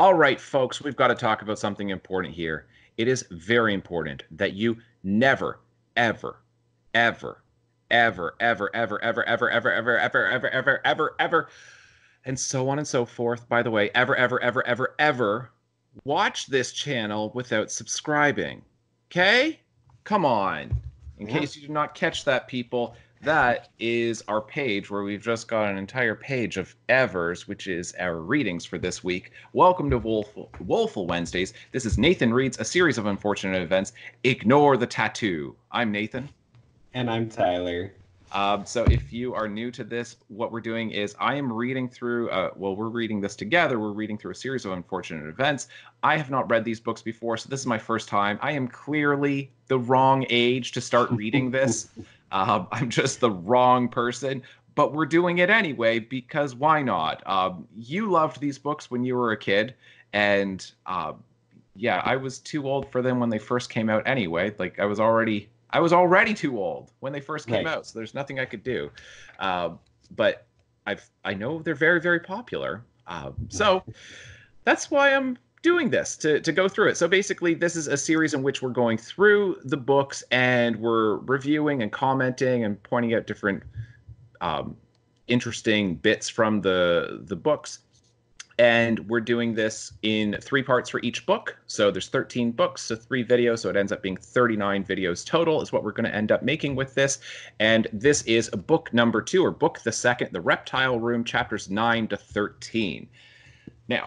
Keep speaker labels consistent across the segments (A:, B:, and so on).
A: All right, folks, we've got to talk about something important here. It is very important that you never, ever, ever, ever, ever, ever, ever, ever, ever, ever, ever, ever, ever, ever, ever, and so on and so forth. By the way, ever, ever, ever, ever, ever watch this channel without subscribing. Okay? Come on. In case you did not catch that, people, that is our page where we've just got an entire page of Evers, which is our readings for this week. Welcome to Woeful, Woeful Wednesdays. This is Nathan Reads a series of unfortunate events. Ignore the tattoo. I'm Nathan.
B: And I'm Tyler.
A: Um, so if you are new to this, what we're doing is I am reading through, uh, well, we're reading this together. We're reading through a series of unfortunate events. I have not read these books before, so this is my first time. I am clearly the wrong age to start reading this. uh, I'm just the wrong person, but we're doing it anyway because why not? Um, you loved these books when you were a kid, and uh, yeah, I was too old for them when they first came out anyway. Like I was already I was already too old when they first came right. out, so there's nothing I could do. Uh, but I've I know they're very very popular, uh, so that's why I'm doing this to to go through it. So basically, this is a series in which we're going through the books and we're reviewing and commenting and pointing out different um, interesting bits from the the books and we're doing this in three parts for each book. So there's 13 books, so three videos, so it ends up being 39 videos total is what we're going to end up making with this. And this is book number two, or book the second, The Reptile Room, chapters 9 to 13. Now,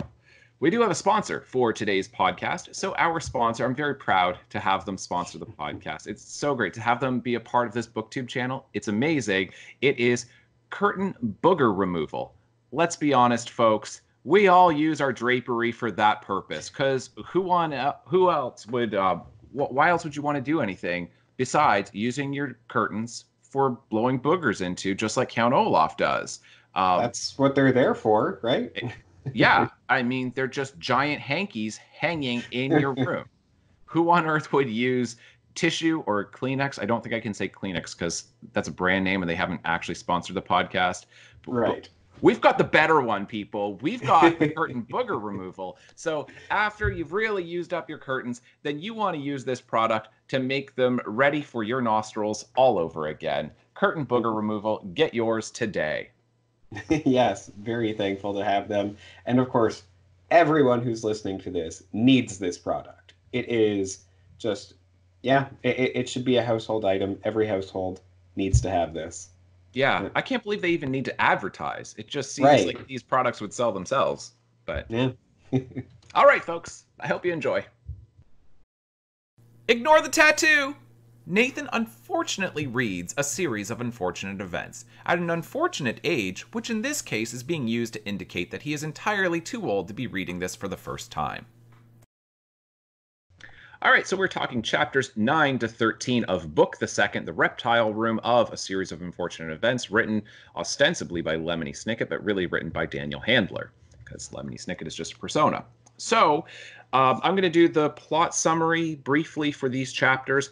A: we do have a sponsor for today's podcast. So, our sponsor, I'm very proud to have them sponsor the podcast. It's so great to have them be a part of this BookTube channel. It's amazing. It is curtain booger removal. Let's be honest, folks we all use our drapery for that purpose because who on who else would uh, why else would you want to do anything besides using your curtains for blowing boogers into just like count olaf does
B: um, that's what they're there for right
A: yeah i mean they're just giant hankies hanging in your room who on earth would use tissue or kleenex i don't think i can say kleenex because that's a brand name and they haven't actually sponsored the podcast
B: right
A: We've got the better one, people. We've got curtain booger removal. So after you've really used up your curtains, then you want to use this product to make them ready for your nostrils all over again. Curtain booger removal. Get yours today.
B: yes, very thankful to have them. And of course, everyone who's listening to this needs this product. It is just, yeah, it, it should be a household item. Every household needs to have this.
A: Yeah, I can't believe they even need to advertise. It just seems right. like these products would sell themselves. But
B: yeah.
A: all right, folks. I hope you enjoy. Ignore the tattoo. Nathan unfortunately reads a series of unfortunate events at an unfortunate age, which in this case is being used to indicate that he is entirely too old to be reading this for the first time. All right, so we're talking chapters 9 to 13 of Book the Second, The Reptile Room of a series of unfortunate events, written ostensibly by Lemony Snicket, but really written by Daniel Handler, because Lemony Snicket is just a persona. So um, I'm going to do the plot summary briefly for these chapters.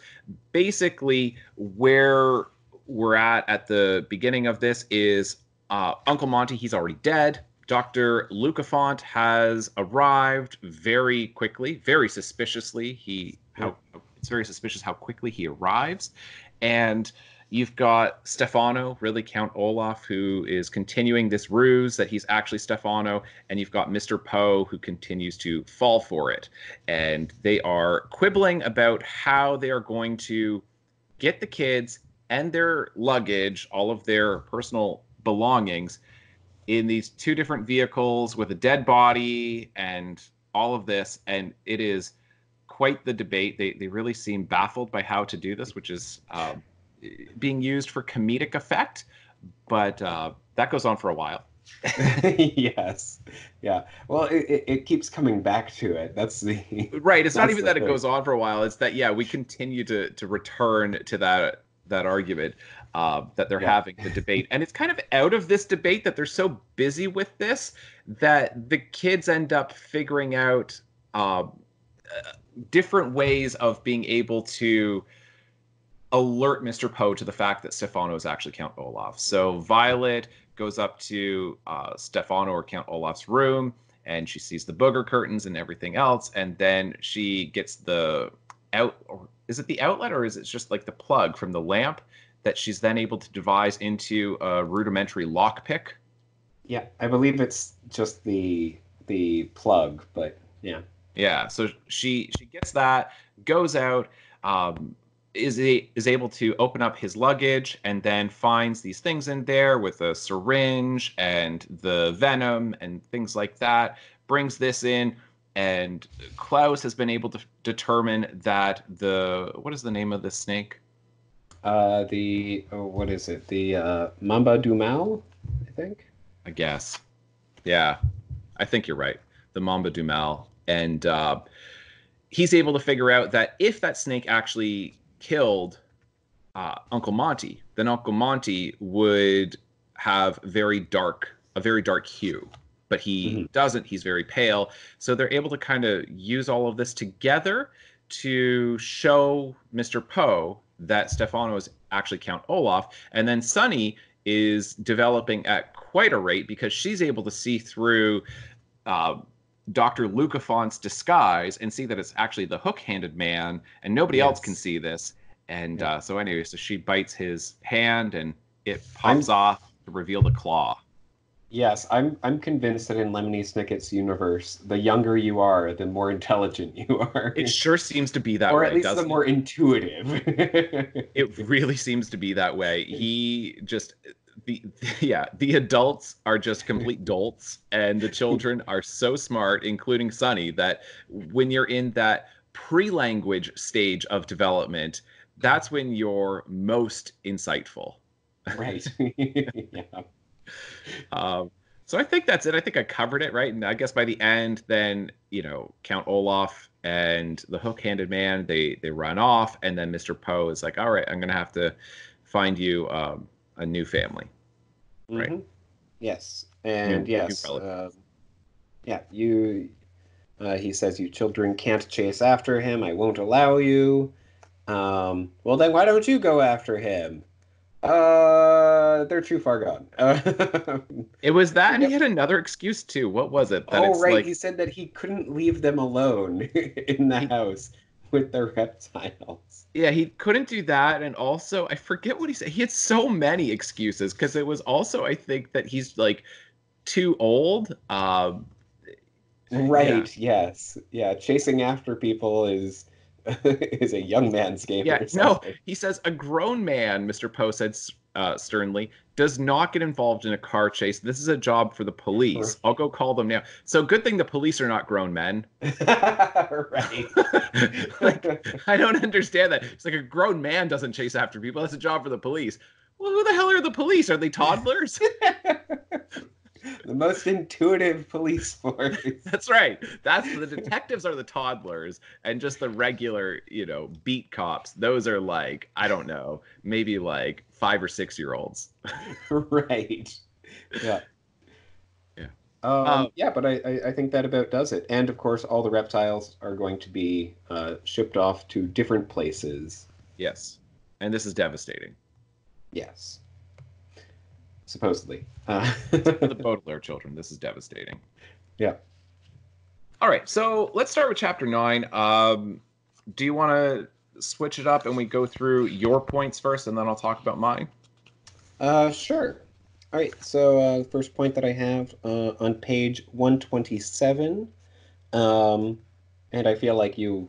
A: Basically, where we're at at the beginning of this is uh, Uncle Monty, he's already dead. Dr. Lucafont has arrived very quickly, very suspiciously. He how it's very suspicious how quickly he arrives, and you've got Stefano, really Count Olaf, who is continuing this ruse that he's actually Stefano, and you've got Mr. Poe who continues to fall for it, and they are quibbling about how they are going to get the kids and their luggage, all of their personal belongings in these two different vehicles with a dead body and all of this and it is quite the debate they, they really seem baffled by how to do this which is uh, being used for comedic effect but uh, that goes on for a while
B: yes yeah well it, it, keeps coming back to it that's the
A: right it's not even that thing. it goes on for a while it's that yeah we continue to to return to that that argument uh, that they're yeah. having the debate. And it's kind of out of this debate that they're so busy with this that the kids end up figuring out uh, different ways of being able to alert Mr. Poe to the fact that Stefano is actually Count Olaf. So Violet goes up to uh, Stefano or Count Olaf's room and she sees the booger curtains and everything else, and then she gets the out or is it the outlet or is it just like the plug from the lamp that she's then able to devise into a rudimentary lockpick?
B: Yeah, I believe it's just the the plug, but yeah.
A: Yeah, so she she gets that, goes out, um, is a, is able to open up his luggage and then finds these things in there with a syringe and the venom and things like that. Brings this in, and Klaus has been able to determine that the what is the name of the snake?
B: Uh, the oh, what is it? The uh, Mamba du Mal, I think.
A: I guess. Yeah, I think you're right. The Mamba du Mal, and uh, he's able to figure out that if that snake actually killed uh, Uncle Monty, then Uncle Monty would have very dark, a very dark hue. But he mm-hmm. doesn't. He's very pale. So they're able to kind of use all of this together to show Mr. Poe that Stefano is actually Count Olaf. And then Sunny is developing at quite a rate because she's able to see through uh, Dr. Lucafont's disguise and see that it's actually the hook-handed man, and nobody yes. else can see this. And yeah. uh, so anyway, so she bites his hand, and it pops I'm, off to reveal the claw.
B: Yes, I'm. I'm convinced that in Lemony Snicket's universe, the younger you are, the more intelligent you are.
A: It sure seems to be that
B: or
A: way.
B: Or at least the more intuitive.
A: it really seems to be that way. He just the yeah the adults are just complete dolts and the children are so smart including sunny that when you're in that pre-language stage of development that's when you're most insightful.
B: Right. Yeah.
A: Um, so i think that's it. I think i covered it right? And i guess by the end then you know count olaf and the hook-handed man they they run off and then mr poe is like all right i'm gonna have to find you um, a new family. Right. Mm-hmm.
B: Yes, and new, yes, new uh, yeah. You. Uh, he says, "You children can't chase after him. I won't allow you." Um, well, then why don't you go after him? Uh, they're too far gone.
A: it was that, and he had another excuse too. What was it?
B: That oh, right. Like... He said that he couldn't leave them alone in the house with the reptiles.
A: Yeah, he couldn't do that, and also I forget what he said. He had so many excuses because it was also I think that he's like too old. Um,
B: right. Yeah. Yes. Yeah. Chasing after people is is a young man's game.
A: Yeah. No, he says a grown man. Mr. Poe said uh, sternly, does not get involved in a car chase. This is a job for the police. I'll go call them now. So good thing the police are not grown men. right. like, I don't understand that. It's like a grown man doesn't chase after people. That's a job for the police. Well, who the hell are the police? Are they toddlers?
B: the most intuitive police force.
A: That's right. That's the detectives are the toddlers, and just the regular, you know, beat cops. Those are like I don't know, maybe like five or six year olds.
B: right. Yeah.
A: Yeah.
B: Um, um, yeah, but I, I, I, think that about does it. And of course, all the reptiles are going to be uh, shipped off to different places.
A: Yes. And this is devastating.
B: Yes supposedly. Uh,
A: the Baudelaire children, this is devastating.
B: Yeah.
A: All right, so let's start with chapter nine. Um, do you want to switch it up and we go through your points first, and then I'll talk about mine?
B: Uh, sure. All right. So uh, the first point that I have uh, on page one twenty seven, um, and I feel like you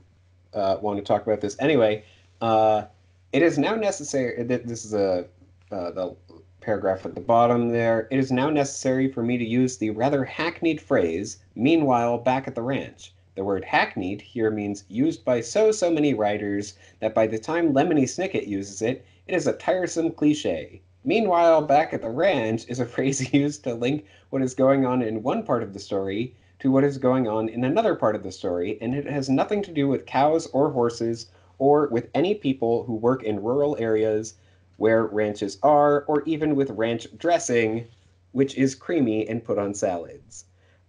B: uh, want to talk about this anyway. Uh, it is now necessary. This is a uh, the paragraph at the bottom there. It is now necessary for me to use the rather hackneyed phrase, meanwhile back at the ranch. The word hackneyed here means used by so so many writers that by the time Lemony Snicket uses it, it is a tiresome cliche. Meanwhile, back at the ranch is a phrase used to link what is going on in one part of the story to what is going on in another part of the story, and it has nothing to do with cows or horses or with any people who work in rural areas where ranches are, or even with ranch dressing, which is creamy and put on salads.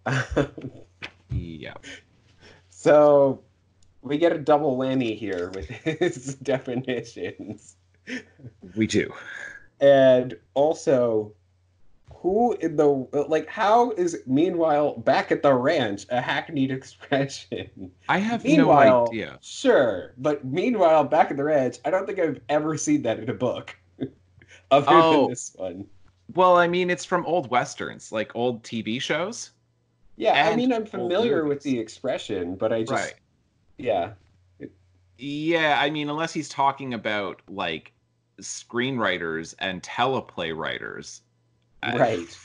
A: yeah.
B: So we get a double whammy here with his definitions.
A: We do.
B: And also, who in the like how is meanwhile back at the ranch a hackneyed expression
A: I have
B: Meanwhile-
A: no idea.
B: sure but meanwhile back at the ranch i don't think i've ever seen that in a book other
A: Oh.
B: than this one
A: Well, I mean, it's from old westerns, like old TV shows.
B: yeah i mean i'm familiar with the expression but i just
A: Right.
B: yeah
A: Yeah, I mean, unless he's talking about like screenwriters and teleplay writers. I-
B: Right.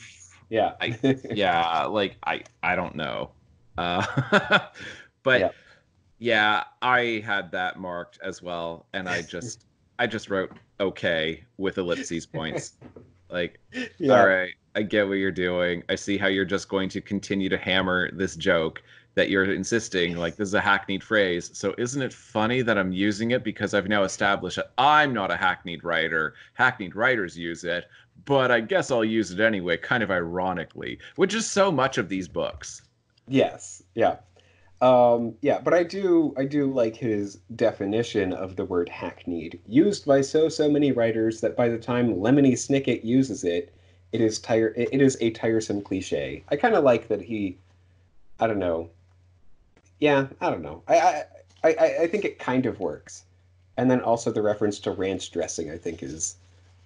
B: yeah
A: I- yeah, like I I don't know. Uh but
B: Yeah.
A: yeah, I had that marked as well and I just I just wrote okay with ellipses points. Like
B: yeah
A: all right, I get what you're doing. I see how you're just going to continue to hammer this joke that you're insisting like this is a hackneyed phrase. So isn't it funny that I'm using it because I've now established that I'm not a hackneyed writer. Hackneyed writers use it, but I guess I'll use it anyway, kind of ironically, which is so much of these books.
B: Yes, yeah. Um, yeah, but I do I do like his definition of the word hackneyed, used by so so many writers that by the time Lemony Snicket uses it, it is tire it is a tiresome cliche. I kind of like that he, I don't know. Yeah, I don't know. I, I I I think it kind of works, and then also the reference to ranch dressing I think is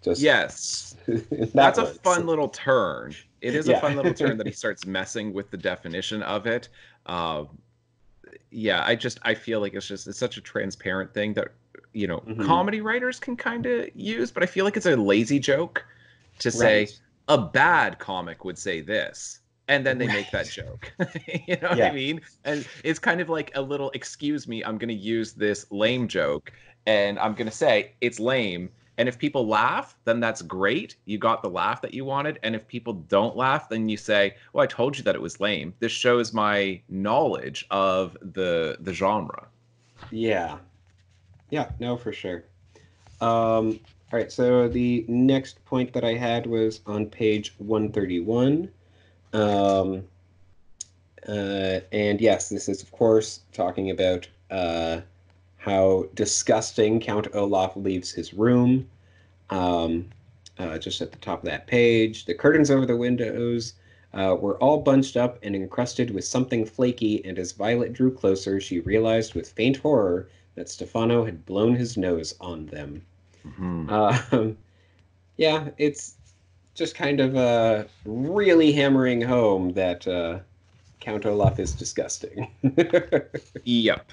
B: just
A: Yes.
B: that
A: That's a fun little turn. It is
B: Yeah.
A: a fun little turn that he starts messing with the definition of it. Um, yeah, I just I feel like it's just it's such a transparent thing that you know
B: Mhm.
A: comedy writers can kind of use, but I feel like it's a lazy joke to say
B: Right.
A: a bad comic would say this. And then they make that joke. you know what I mean? And it's kind of like a little excuse me, I'm going to use this lame joke and I'm going to say it's lame. And if people laugh, then that's great. You got the laugh that you wanted. And if people don't laugh, then you say, "Well, I told you that it was lame." This shows my knowledge of the the genre.
B: Yeah. Yeah, no, for sure. Um, all right, so the next point that I had was on page 131. Um, uh, and yes, this is, of course, talking about uh, how disgusting Count Olaf leaves his room. Um, uh, just at the top of that page, the curtains over the windows uh, were all bunched up and encrusted with something flaky, and as Violet drew closer, she realized with faint horror that Stefano had blown his nose on them.
A: Mhm.
B: Um, yeah, it's just kind of uh, really hammering home that uh, Count Olaf is disgusting.
A: Yep.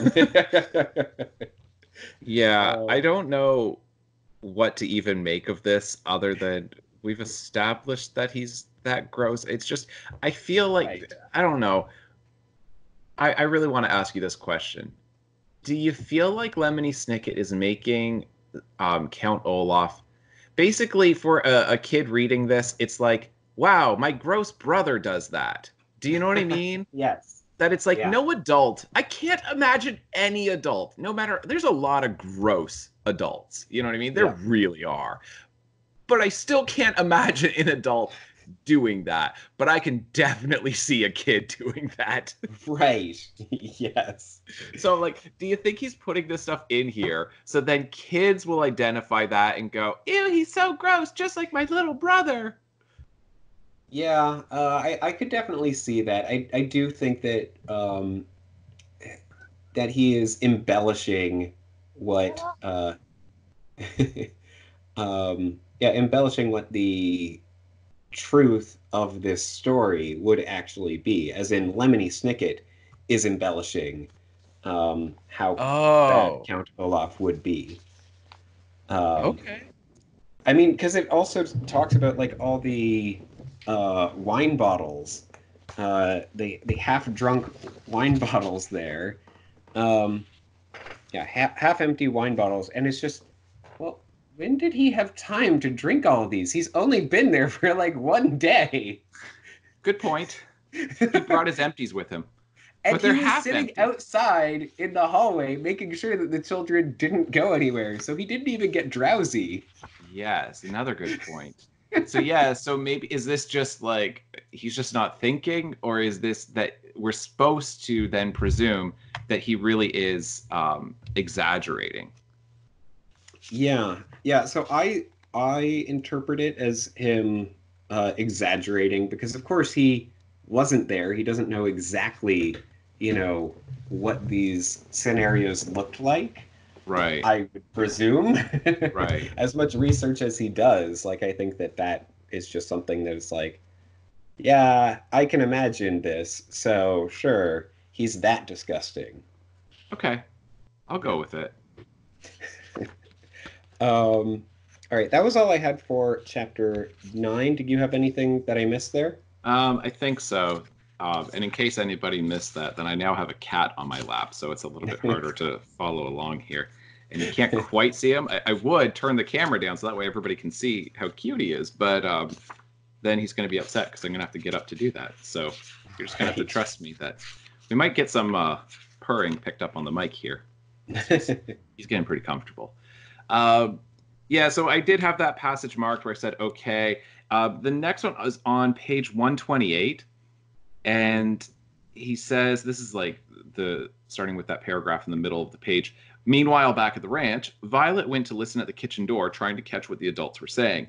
A: Yeah,
B: Uh,
A: I don't know what to even make of this other than we've established that he's that gross. It's just I feel like
B: Right.
A: I don't know. I, I really want to ask you this question. Do you feel like Lemony Snicket is making um, Count Olaf basically for a, a kid reading this, it's like, wow, my gross brother does that. Do you know what I mean?
B: yes.
A: That it's like
B: Yeah.
A: no adult i can't imagine any adult no matter there's a lot of gross adults you know what i mean there
B: Yeah.
A: really are but i still can't imagine an adult doing that but i can definitely see a kid doing that
B: Right. yes.
A: so like do you think he's putting this stuff in here so then kids will identify that and go ew he's so gross just like my little brother
B: Yeah, uh, I, I could definitely see that. I, I do think that um, that he is embellishing what uh, um, yeah, embellishing what the truth of this story would actually be, as in Lemony Snicket is embellishing um, how
A: oh
B: bad Count Olaf would be. Um,
A: okay
B: I mean, because it also talks about like all the uh, wine bottles, uh, they the half drunk wine bottles there, um, yeah, half half empty wine bottles, and it's just, well, when did he have time to drink all of these? He's only been there for like one day,
A: good point he brought his empties with him
B: and
A: But
B: he
A: they're
B: was sitting
A: empty.
B: outside in the hallway, making sure that the children didn't go anywhere, so he didn't even get drowsy.
A: Yes, another good point. So yeah, so maybe is this just like he's just not thinking, or is this that we're supposed to then presume that he really is um, exaggerating?
B: Yeah, yeah. So I I interpret it as him uh, exaggerating because, of course, he wasn't there. He doesn't know exactly, you know, what these scenarios looked like.
A: Right.
B: I would presume.
A: Right.
B: as much research as he does, like I think that that is just something that is like, yeah, I can imagine this. So sure, he's that disgusting.
A: Okay. I'll go with it.
B: Um, all right, that was all I had for chapter nine. Did you have anything that I missed there?
A: Um, I think so. Um, and in case anybody missed that, then I now have a cat on my lap, so it's a little bit harder to follow along here. And you can't quite see him. I, I would turn the camera down so that way everybody can see how cute he is, but um, then he's going to be upset because I'm going to have to get up to do that. So you're just going to have to trust me that we might get some uh, purring picked up on the mic here. he's getting pretty comfortable. Um, yeah, so I did have that passage marked where I said, okay. Uh, the next one is on page 128. And he says, this is like the starting with that paragraph in the middle of the page. Meanwhile, back at the ranch, Violet went to listen at the kitchen door, trying to catch what the adults were saying.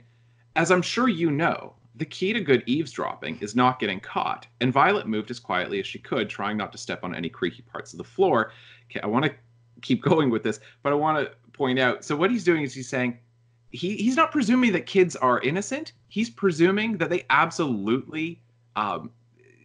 A: As I'm sure you know, the key to good eavesdropping is not getting caught, and Violet moved as quietly as she could, trying not to step on any creaky parts of the floor. Okay, I want to keep going with this, but I want to point out so what he's doing is he's saying he, he's not presuming that kids are innocent. He's presuming that they absolutely, um,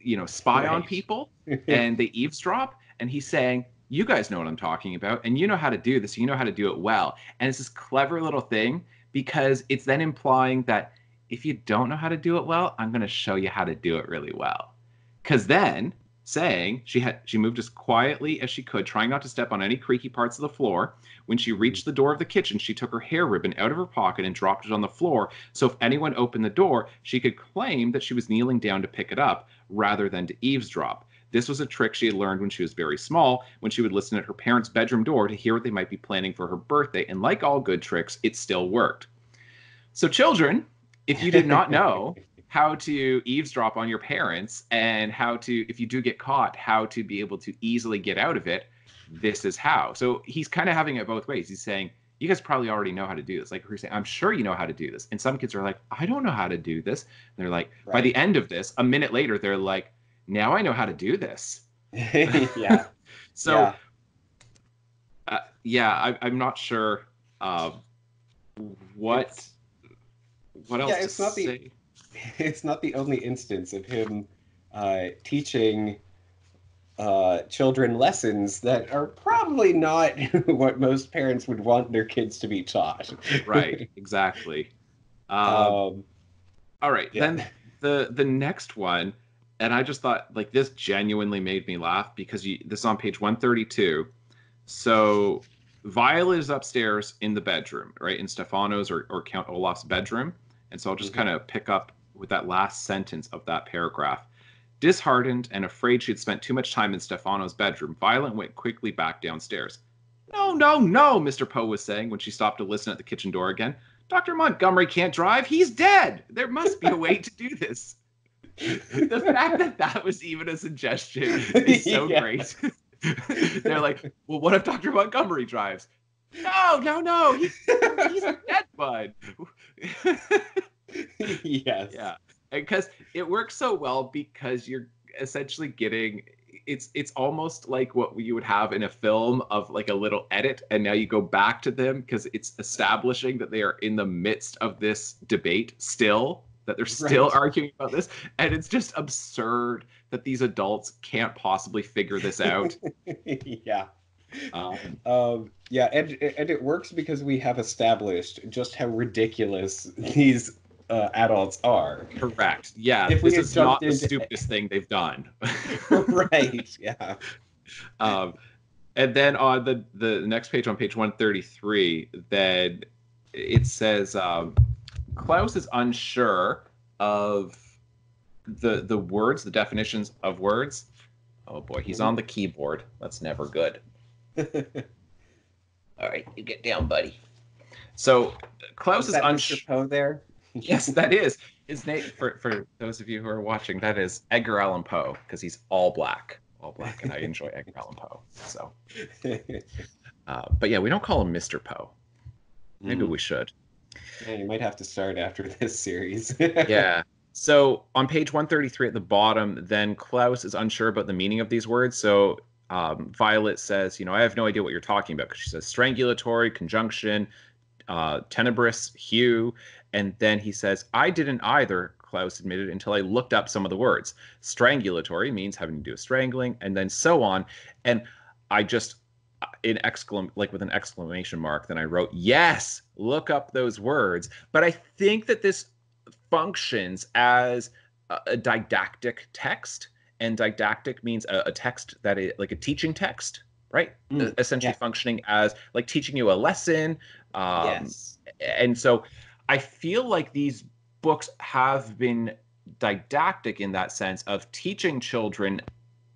A: you know, spy on people and they eavesdrop. And he's saying, "You guys know what I'm talking about, and you know how to do this. You know how to do it well." And it's this clever little thing because it's then implying that if you don't know how to do it well, I'm going to show you how to do it really well. Because then saying she had she moved as quietly as she could, trying not to step on any creaky parts of the floor. When she reached the door of the kitchen, she took her hair ribbon out of her pocket and dropped it on the floor. So if anyone opened the door, she could claim that she was kneeling down to pick it up rather than to eavesdrop. This was a trick she had learned when she was very small, when she would listen at her parents' bedroom door to hear what they might be planning for her birthday. And like all good tricks, it still worked. So, children, if you did not know how to eavesdrop on your parents and how to, if you do get caught, how to be able to easily get out of it, this is how. So he's kind of having it both ways. He's saying, you guys probably already know how to do this. Like he's saying, I'm sure you know how to do this. And some kids are like, I don't know how to do this. And they're like, by the end of this, a minute later, they're like, now I know how to do this.
B: yeah.
A: So
B: yeah.
A: uh, yeah, I, I'm not sure uh, what
B: It's-
A: what else
B: Yeah, it's not the- it's not the only instance of him uh, teaching uh, children lessons that are probably not what most parents would want their kids to be taught.
A: right, exactly. Um,
B: Um,
A: all right,
B: yeah.
A: then the the next one, and I just thought like this genuinely made me laugh because you this is on page 132. So Violet is upstairs in the bedroom, right in Stefano's or, or Count Olaf's bedroom, and so I'll just
B: Mhm.
A: kind of pick up with that last sentence of that paragraph. Disheartened and afraid she had spent too much time in Stefano's bedroom, Violet went quickly back downstairs. No, no, no, Mr. Poe was saying when she stopped to listen at the kitchen door again. Dr. Montgomery can't drive. He's dead. There must be a way to do this. the fact that that was even a suggestion is so
B: Yeah.
A: great. They're like, well, what if Dr. Montgomery drives? No, no, no. He, he's a dead bud.
B: yes.
A: yeah because it works so well because you're essentially getting it's it's almost like what you would have in a film of like a little edit and now you go back to them because it's establishing that they are in the midst of this debate still that they're still
B: Right.
A: arguing about this and it's just absurd that these adults can't possibly figure this out
B: yeah.
A: um,
B: Um, yeah, and and it works because we have established just how ridiculous these uh, adults are.
A: correct yeah
B: If
A: this is not the stupidest thing they've done
B: right. Yeah.
A: um, and then on the the next page on page 133 then it says um, klaus is unsure of the the words the definitions of words oh boy he's on the keyboard that's never good all right you get down buddy so klaus
B: Is
A: is unsure
B: there?
A: yes that is his name for for those of you who are watching that is edgar allan poe because he's all black all black and i enjoy edgar allan poe so uh, but yeah we don't call him mr poe maybe
B: Mm.
A: we should
B: Yeah, you might have to start after this series.
A: yeah So on page 133 at the bottom, then Klaus is unsure about the meaning of these words. So um, Violet says, you know, I have no idea what you're talking about because she says strangulatory, conjunction, uh, tenebrous, hue. And then he says, I didn't either, Klaus admitted, until I looked up some of the words. Strangulatory means having to do with strangling, and then so on. And I just, uh, in exclam like with an exclamation mark, then I wrote, yes, look up those words. But I think that this functions as a, a didactic text and didactic means a, a, text that is like a teaching text right mm, essentially yeah. functioning as like teaching you a lesson um, yes. and so i feel like these books have been didactic in that sense of teaching children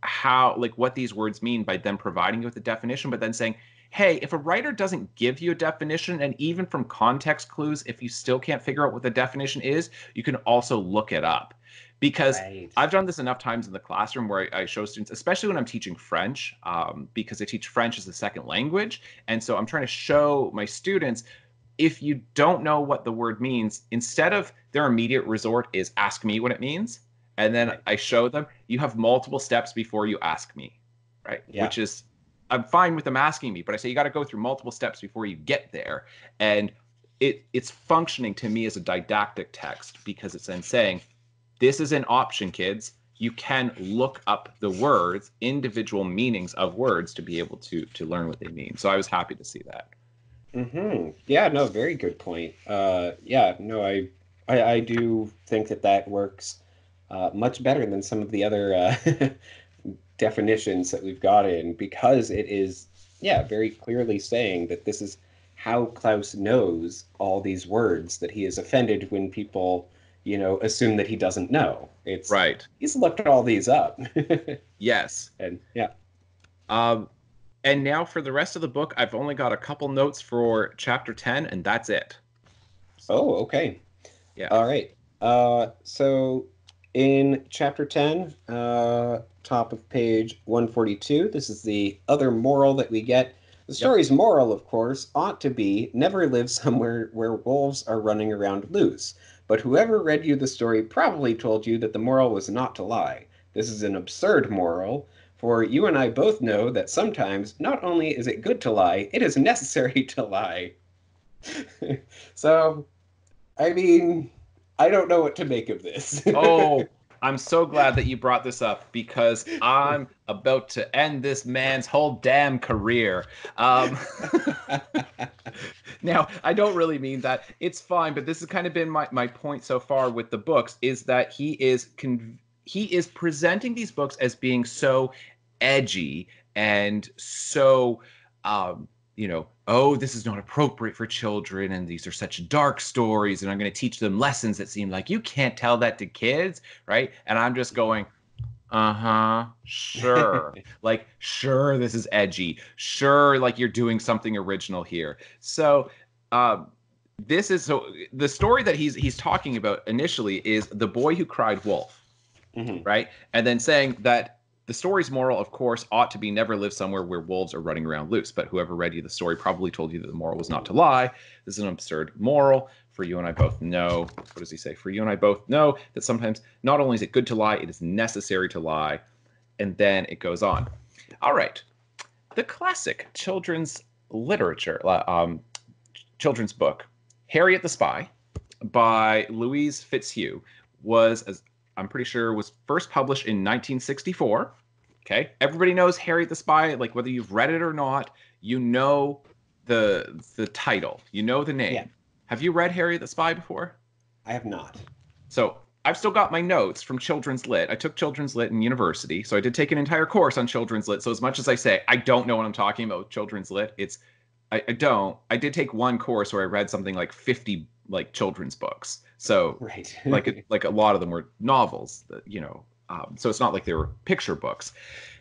A: how like what these words mean by them providing you with a definition but then saying hey, if a writer doesn't give you a definition, and even from context clues, if you still can't figure out what the definition is, you can also look it up. Because right. I've done this enough times in the classroom where I, show students, especially when I'm teaching French, um, because I teach French as a second language. And so I'm trying to show my students if you don't know what the word means, instead of their immediate resort is ask me what it means, and then I show them, you have multiple steps before you ask me, right? Yeah. Which is I'm fine with them asking me, but I say you got to go through multiple steps before you get there. And it it's functioning to me as a didactic text because it's then saying, this is an option, kids. You can look up the words, individual meanings of words to be able to to learn what they mean. So I was happy to see that.
B: Hmm. Yeah. No. Very good point. Uh. Yeah. No. I. I, I do think that that works uh, much better than some of the other uh, definitions that we've got in because it is, yeah, very clearly saying that this is how Klaus knows all these words that he is offended when people, you know, assume that he doesn't know. It's
A: right.
B: He's looked all these up.
A: yes.
B: And yeah.
A: Um, and now for the rest of the book, I've only got a couple notes for chapter 10, and that's it.
B: Oh, okay. Yeah. All right. Uh, so in chapter 10, uh, top of page 142. This is the other moral that we get. The story's yep. moral, of course, ought to be never live somewhere where wolves are running around loose. But whoever read you the story probably told you that the moral was not to lie. This is an absurd moral, for you and I both know that sometimes not only is it good to lie, it is necessary to lie. so, I mean, I don't know what to make of this.
A: oh, I'm so glad that you brought this up because I'm about to end this man's whole damn career. Um, now, I don't really mean that. It's fine, but this has kind of been my, my point so far with the books is that he is con- he is presenting these books as being so edgy and so um, you know, oh, this is not appropriate for children, and these are such dark stories, and I'm going to teach them lessons that seem like you can't tell that to kids, right? And I'm just going, uh huh, sure. like, sure, this is edgy. Sure, like you're doing something original here. So, um, this is so the story that he's he's talking about initially is the boy who cried wolf, mm-hmm. right? And then saying that the story's moral, of course, ought to be never live somewhere where wolves are running around loose. But whoever read you the story probably told you that the moral was not to lie. This is an absurd moral. For you and I both know, what does he say? For you and I both know that sometimes not only is it good to lie, it is necessary to lie. And then it goes on. All right. The classic children's literature, um, children's book, Harriet the Spy by Louise Fitzhugh was, as I'm pretty sure, was first published in 1964. Okay, everybody knows Harriet the Spy. Like whether you've read it or not, you know the the title, you know the name. Yeah. Have you read Harriet the Spy before?
B: I have not.
A: So I've still got my notes from Children's Lit. I took Children's Lit in university, so I did take an entire course on Children's Lit. So as much as I say I don't know what I'm talking about with Children's Lit, it's I, I don't. I did take one course where I read something like 50 like children's books. So
B: right.
A: like like a lot of them were novels, you know, um, so it's not like they were picture books,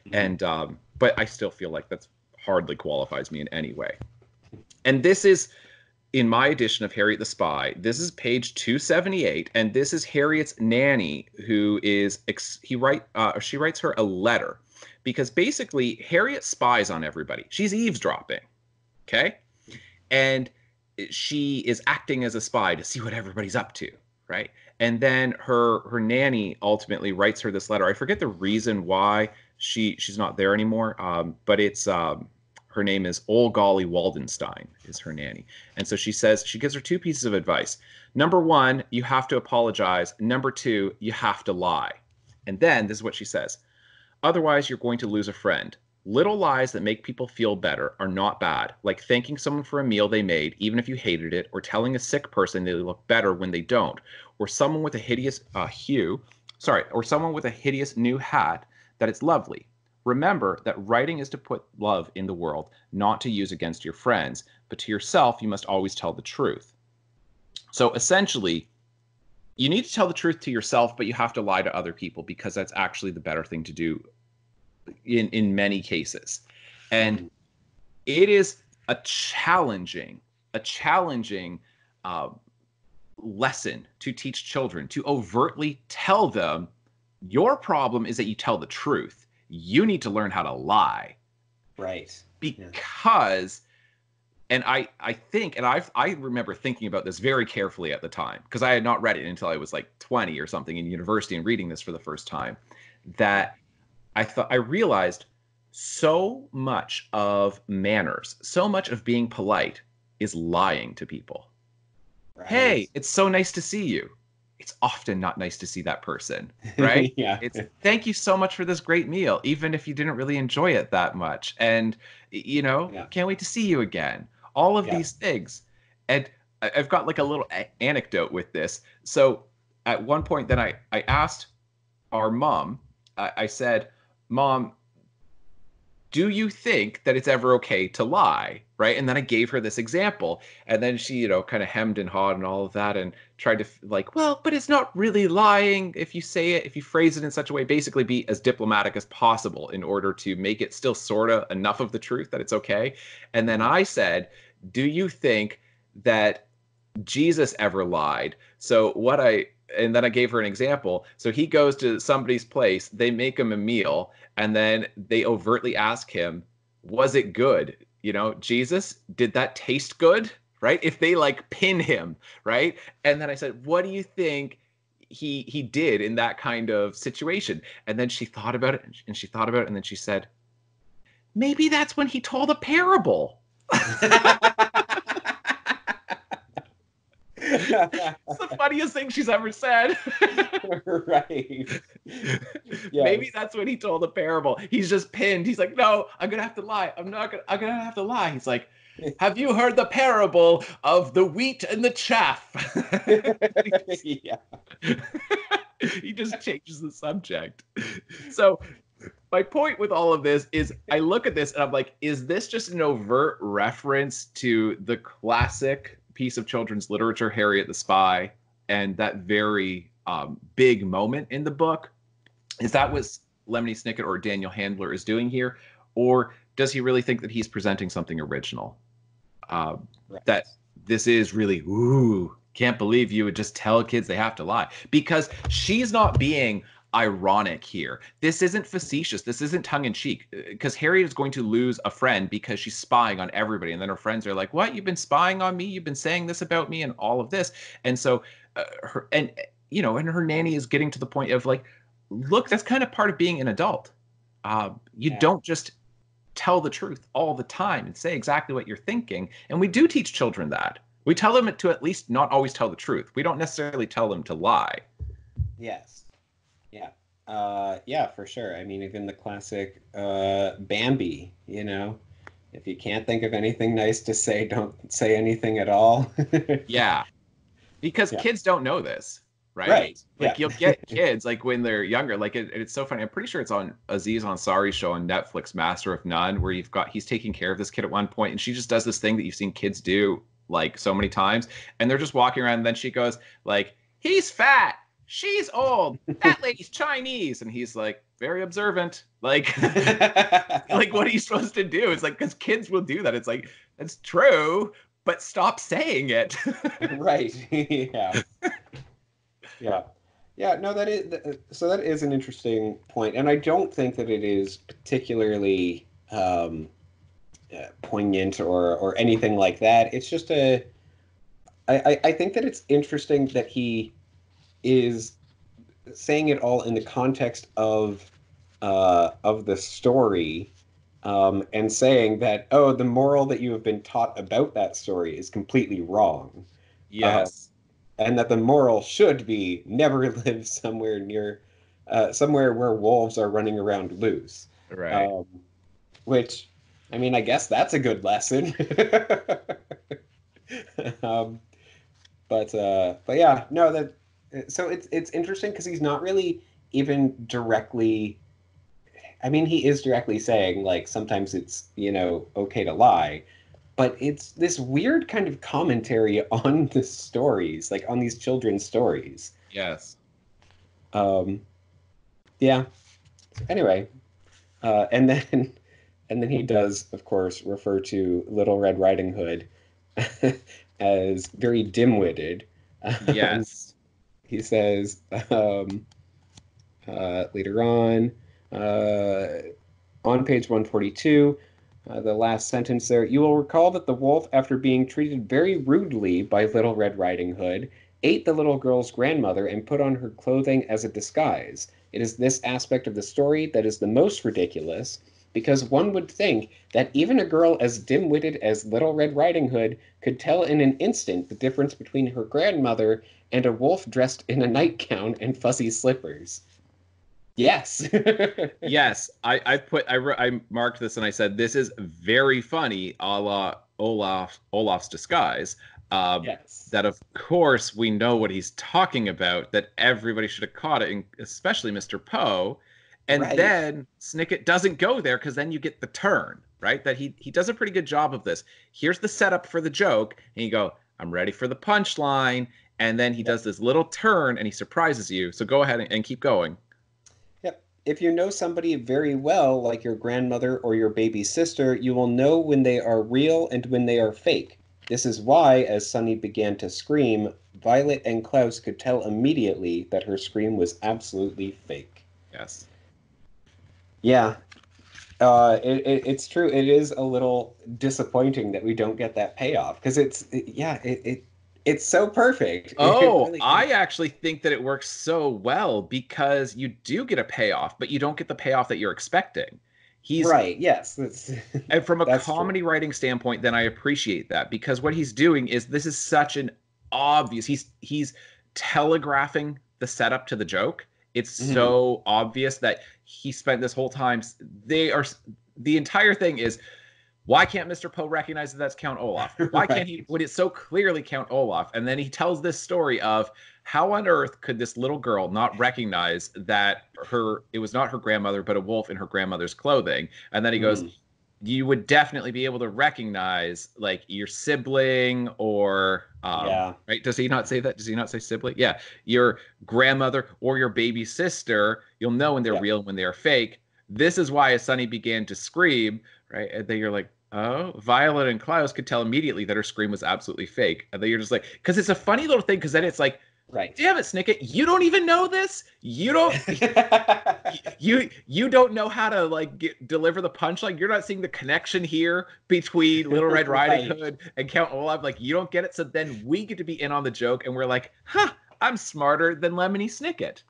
A: mm-hmm. and um, but I still feel like that's hardly qualifies me in any way. And this is in my edition of Harriet the Spy. This is page 278, and this is Harriet's nanny, who is he write uh, she writes her a letter because basically Harriet spies on everybody. She's eavesdropping, okay, and she is acting as a spy to see what everybody's up to, right? And then her her nanny ultimately writes her this letter. I forget the reason why she she's not there anymore, um, but it's um, her name is Ole Golly Waldenstein is her nanny, and so she says she gives her two pieces of advice. Number one, you have to apologize. Number two, you have to lie. And then this is what she says. Otherwise, you're going to lose a friend. Little lies that make people feel better are not bad, like thanking someone for a meal they made, even if you hated it, or telling a sick person they look better when they don't, or someone with a hideous uh, hue, sorry, or someone with a hideous new hat that it's lovely. Remember that writing is to put love in the world, not to use against your friends, but to yourself, you must always tell the truth. So essentially, you need to tell the truth to yourself, but you have to lie to other people because that's actually the better thing to do in in many cases. And it is a challenging, a challenging uh, lesson to teach children to overtly tell them your problem is that you tell the truth. You need to learn how to lie.
B: Right.
A: Because and I I think and I I remember thinking about this very carefully at the time because I had not read it until I was like 20 or something in university and reading this for the first time that I thought I realized so much of manners, so much of being polite is lying to people. Right. Hey, it's so nice to see you. It's often not nice to see that person, right?
B: yeah.
A: It's thank you so much for this great meal, even if you didn't really enjoy it that much. And you know, yeah. can't wait to see you again all of yeah. these things. And I've got like a little a- anecdote with this. So at one point, then I, I asked our mom, I, I said, Mom, do you think that it's ever okay to lie? Right. And then I gave her this example. And then she, you know, kind of hemmed and hawed and all of that and tried to, like, well, but it's not really lying if you say it, if you phrase it in such a way, basically be as diplomatic as possible in order to make it still sort of enough of the truth that it's okay. And then I said, do you think that Jesus ever lied? So what I and then I gave her an example. So he goes to somebody's place, they make him a meal, and then they overtly ask him, "Was it good?" You know, Jesus, did that taste good? Right? If they like pin him, right? And then I said, "What do you think he he did in that kind of situation?" And then she thought about it and she thought about it and then she said, "Maybe that's when he told a parable." it's the funniest thing she's ever said.
B: right.
A: Maybe that's when he told the parable. He's just pinned. He's like, "No, I'm gonna have to lie. I'm not gonna. I'm gonna have to lie." He's like, "Have you heard the parable of the wheat and the chaff?" yeah. he just changes the subject. So my point with all of this is I look at this and I'm like, is this just an overt reference to the classic piece of children's literature, Harriet the Spy, and that very um, big moment in the book? Is that what Lemony Snicket or Daniel Handler is doing here? Or does he really think that he's presenting something original? Uh, right. That this is really, ooh, can't believe you would just tell kids they have to lie. Because she's not being ironic here. This isn't facetious. This isn't tongue in cheek because uh, Harriet is going to lose a friend because she's spying on everybody. And then her friends are like, What? You've been spying on me? You've been saying this about me and all of this. And so, uh, her, and, you know, and her nanny is getting to the point of like, Look, that's kind of part of being an adult. Uh, you yeah. don't just tell the truth all the time and say exactly what you're thinking. And we do teach children that. We tell them to at least not always tell the truth. We don't necessarily tell them to lie.
B: Yes. Yeah. Uh, yeah, for sure. I mean, even the classic uh, Bambi, you know, if you can't think of anything nice to say, don't say anything at all.
A: yeah. Because yeah. kids don't know this, right?
B: Right.
A: Like yeah. you'll get kids like when they're younger. Like it, it's so funny. I'm pretty sure it's on Aziz Ansari's show on Netflix, Master of None, where you've got he's taking care of this kid at one point, and she just does this thing that you've seen kids do like so many times, and they're just walking around, and then she goes like, "He's fat." She's old. That lady's Chinese. And he's like, very observant. Like, like what are you supposed to do? It's like, because kids will do that. It's like, that's true, but stop saying it.
B: right. yeah. Yeah. Yeah, no, that is so. That is an interesting point, and I don't think that it is particularly um, uh, poignant or or anything like that. It's just a. I, I, I think that it's interesting that he is saying it all in the context of uh, of the story um, and saying that oh the moral that you have been taught about that story is completely wrong
A: Yes.
B: uh, and that the moral should be never live somewhere near uh, somewhere where wolves are running around loose
A: right.
B: um, which i mean i guess that's a good lesson um, but uh, but yeah no that so it's it's interesting because he's not really even directly I mean, he is directly saying like sometimes it's you know okay to lie, but it's this weird kind of commentary on the stories, like on these children's stories.
A: yes.
B: Um, yeah. Anyway, uh, and then and then he does, of course, refer to Little Red Riding Hood as very dim-witted.
A: Yes.
B: He says um, uh, later on uh, on page 142 uh, the last sentence there you will recall that the wolf after being treated very rudely by little red riding hood ate the little girl's grandmother and put on her clothing as a disguise. It is this aspect of the story that is the most ridiculous because one would think that even a girl as dim-witted as little red riding hood could tell in an instant the difference between her grandmother and a wolf dressed in a nightgown and fuzzy slippers. Yes.
A: yes, I, I put I, I marked this and I said this is very funny, a la Olaf Olaf's disguise. Um,
B: yes.
A: That of course we know what he's talking about. That everybody should have caught it, especially Mr. Poe. And
B: Right.
A: then Snicket doesn't go there because then you get the turn, right? That he he does a pretty good job of this. Here's the setup for the joke, and you go, I'm ready for the punchline, and then he does this little turn and he surprises you. So go ahead and, and keep going. Yep.
B: If you know somebody very well, like your grandmother or your baby sister, you will know when they are real and when they are fake. This is why, as Sunny began to scream, Violet and Klaus could tell immediately that her scream was absolutely fake.
A: Yes.
B: Yeah. Uh, it, it, it's true. It is a little disappointing that we don't get that payoff because it's it, yeah it, it it's so perfect.
A: Oh,
B: really
A: I actually think that it works so well because you do get a payoff, but you don't get the payoff that you're expecting. He's
B: right. Yes.
A: And from a
B: That's true.
A: comedy writing standpoint, then I appreciate that because what he's doing is this is such an obvious. He's he's telegraphing the setup to the joke. It's
B: Mhm.
A: so obvious that he spent this whole time. They are the entire thing is. Why can't Mr. Poe recognize that that's Count Olaf? Why can't he? When it's so clearly Count Olaf, and then he tells this story of how on earth could this little girl not recognize that her it was not her grandmother but a wolf in her grandmother's clothing? And then he goes,
B: Mm.
A: You would definitely be able to recognize like your sibling or um,
B: Yeah.
A: right? Does he not say that? Does he not say sibling? Yeah. Your grandmother or your baby sister you'll know when they're
B: Yeah.
A: real and when they're fake. This is why as Sunny began to scream right? And then you're like oh violet and klaus could tell immediately that her scream was absolutely fake. And then you're just like because it's a funny little thing because then it's like
B: right.
A: damn it snicket you don't even know this you don't you you don't know how to like get, deliver the punchline. You're not seeing the connection here between Little Red Riding
B: Right.
A: Hood and Count Olaf. Like you don't get it. So then we get to be in on the joke, and we're like, "Huh, I'm smarter than Lemony Snicket."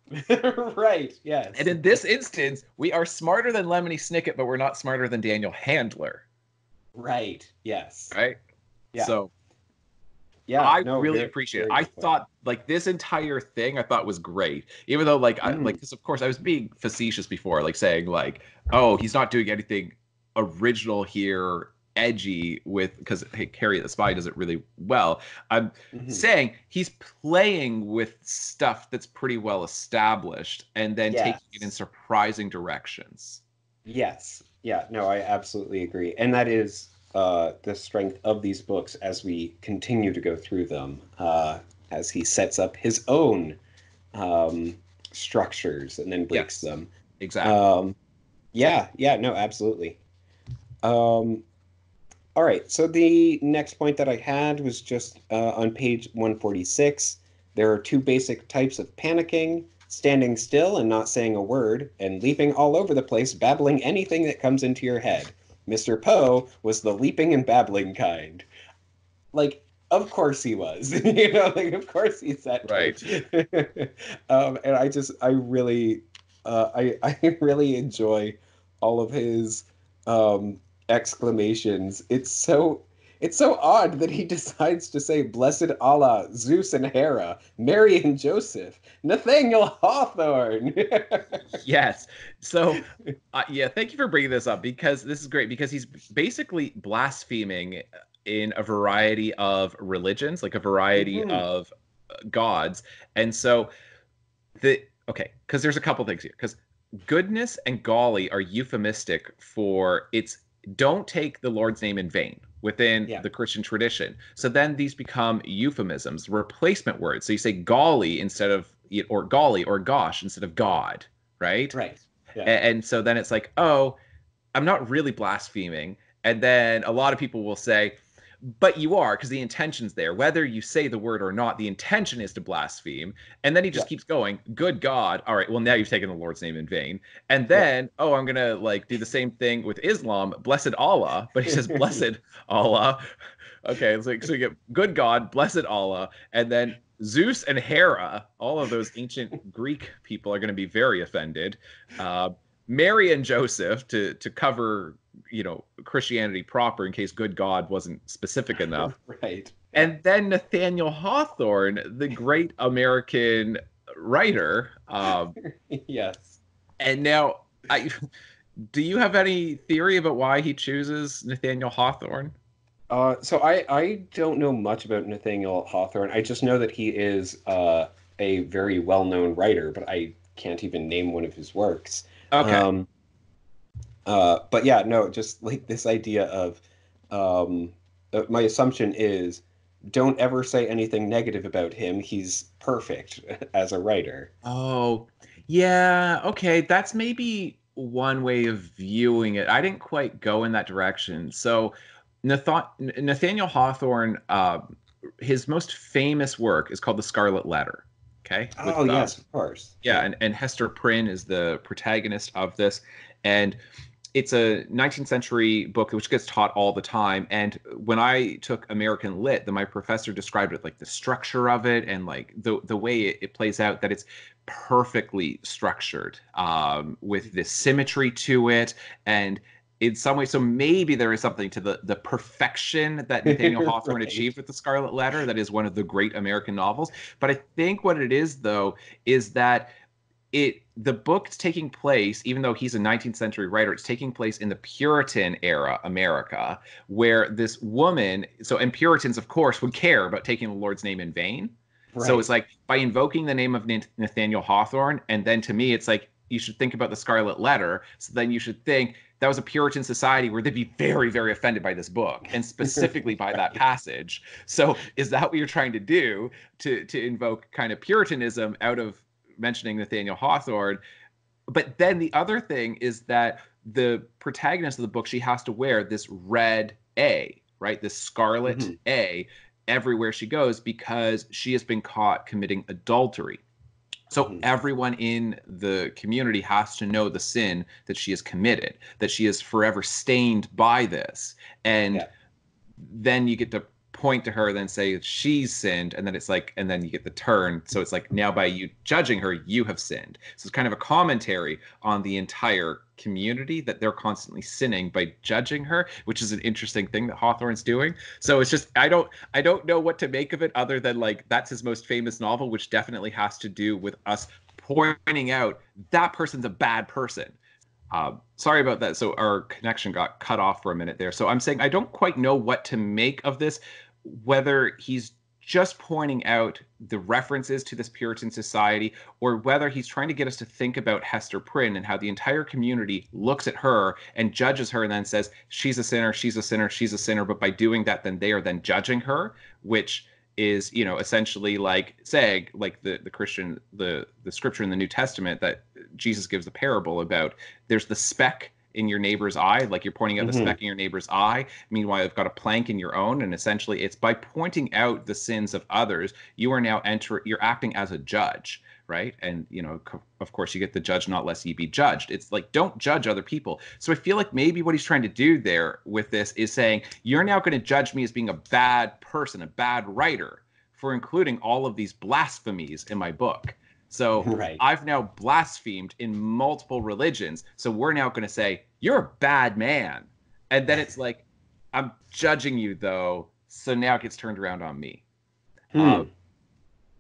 B: right. Yes.
A: And in this instance, we are smarter than Lemony Snicket, but we're not smarter than Daniel Handler,
B: right. Yes.
A: right?
B: Yeah.
A: So
B: Yeah.
A: I
B: no,
A: really
B: very-
A: appreciate it. I
B: point.
A: thought like this entire thing I thought was great. Even though like I
B: Mm.
A: like because of course I was being facetious before, like saying like, oh, he's not doing anything original here, edgy with because hey, Harriet the Spy does it really well. I'm
B: Mhm.
A: saying he's playing with stuff that's pretty well established and then taking it in surprising directions.
B: Yes. Yeah. No, I absolutely agree, and that is uh, the strength of these books as we continue to go through them. Uh, as he sets up his own um, structures and then breaks
A: Yes.
B: them.
A: Exactly.
B: Um, yeah, yeah, no, absolutely. Um, all right, so the next point that I had was just uh, on page 146. There are two basic types of panicking standing still and not saying a word, and leaping all over the place, babbling anything that comes into your head. Mr. Poe was the leaping and babbling kind. Like, of course he was. you know, like of course he's that
A: right.
B: um, and I just I really uh, I I really enjoy all of his um, exclamations. It's so it's so odd that he decides to say, Blessed Allah, Zeus and Hera, Mary and Joseph, Nathaniel Hawthorne.
A: yes. So, uh, yeah, thank you for bringing this up because this is great because he's basically blaspheming in a variety of religions, like a variety mm-hmm. of uh, gods. And so, the, okay, because there's a couple things here. Because goodness and golly are euphemistic for it's don't take the Lord's name in vain within yeah. the Christian tradition. So then these become euphemisms, replacement words. So you say golly instead of or golly or gosh instead of God, right?
B: Right.
A: Yeah. And, and so then it's like, oh, I'm not really blaspheming. And then a lot of people will say, but you are because the intention's there. Whether you say the word or not the intention is to blaspheme. And then he just yeah. keeps going good god. All right well now you've taken the lord's name in vain. And then yeah. oh i'm gonna like do the same thing with islam blessed allah. But he says blessed allah. Okay it's like so you get good god blessed allah. And then zeus and hera all of those ancient greek people are going to be very offended. Uh, mary and joseph to to cover you know Christianity proper in case good God wasn't specific enough.
B: right.
A: And then Nathaniel Hawthorne, the great American writer. Um,
B: yes.
A: And now, I do you have any theory about why he chooses Nathaniel Hawthorne?
B: Uh, so I I don't know much about Nathaniel Hawthorne. I just know that he is uh, a very well known writer, but I can't even name one of his works.
A: Okay. Um,
B: uh, but yeah, no, just like this idea of um, uh, my assumption is don't ever say anything negative about him. He's perfect as a writer.
A: Oh, yeah. Okay. That's maybe one way of viewing it. I didn't quite go in that direction. So, Nathaniel Hawthorne, uh, his most famous work is called The Scarlet Letter. Okay.
B: With, oh, yes, of course.
A: Yeah. And, and Hester Prynne is the protagonist of this. And it's a 19th century book which gets taught all the time. And when i took american lit then my professor described it like the structure of it and like the the way it, it plays out that it's perfectly structured um, with this symmetry to it. And in some way so maybe there is something to the the perfection that nathaniel hawthorne right. achieved with the scarlet letter that is one of the great american novels. But i think what it is though is that it the book's taking place even though he's a 19th century writer it's taking place in the puritan era america where this woman so and puritans of course would care about taking the lord's name in vain. Right. so it's like by invoking the name of nathaniel hawthorne and then to me it's like you should think about the scarlet letter so then you should think that was a puritan society where they'd be very very offended by this book and specifically by that passage. So is that what you're trying to do to to invoke kind of puritanism out of mentioning Nathaniel Hawthorne. But then the other thing is that the protagonist of the book, she has to wear this red A, right? This scarlet mm-hmm. A everywhere she goes because she has been caught committing adultery. So mm-hmm. everyone in the community has to know the sin that she has committed, that she is forever stained by this. And yeah. then you get to point to her, then say she's sinned, and then it's like, and then you get the turn. So it's like now by you judging her, you have sinned. So it's kind of a commentary on the entire community that they're constantly sinning by judging her, which is an interesting thing that Hawthorne's doing. So it's just I don't I don't know what to make of it other than like that's his most famous novel, which definitely has to do with us pointing out that person's a bad person. Uh, sorry about that. So our connection got cut off for a minute there. So I'm saying I don't quite know what to make of this whether he's just pointing out the references to this Puritan society, or whether he's trying to get us to think about Hester Prynne and how the entire community looks at her and judges her and then says, she's a sinner, she's a sinner, she's a sinner. But by doing that, then they are then judging her, which is, you know, essentially like saying, like the, the Christian, the, the scripture in the New Testament that Jesus gives a parable about there's the speck in your neighbor's eye, like you're pointing out the
B: Mhm.
A: speck in your neighbor's eye. Meanwhile, you've got a plank in your own, and essentially, it's by pointing out the sins of others, you are now enter. You're acting as a judge, right? And you know, co- of course, you get the judge not lest ye be judged. It's like don't judge other people. So I feel like maybe what he's trying to do there with this is saying you're now going to judge me as being a bad person, a bad writer for including all of these blasphemies in my book. So
B: Right.
A: I've now blasphemed in multiple religions. So we're now going to say, you're a bad man. And then it's like, I'm judging you though. So now it gets turned around on me.
B: Hmm.
A: Um,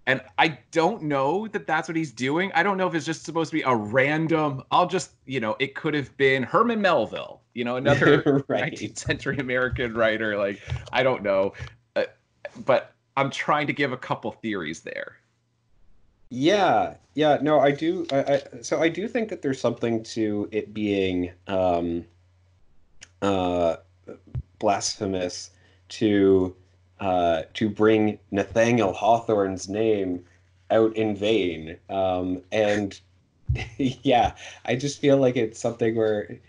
A: and I don't know that that's what he's doing. I don't know if it's just supposed to be a random, I'll just, you know, it could have been Herman Melville, you know, another
B: right.
A: 19th century American writer. Like, I don't know. Uh, but I'm trying to give a couple theories there.
B: Yeah, yeah, no, I do. I, I, so I do think that there's something to it being um, uh, blasphemous to uh, to bring Nathaniel Hawthorne's name out in vain. Um, and yeah, I just feel like it's something where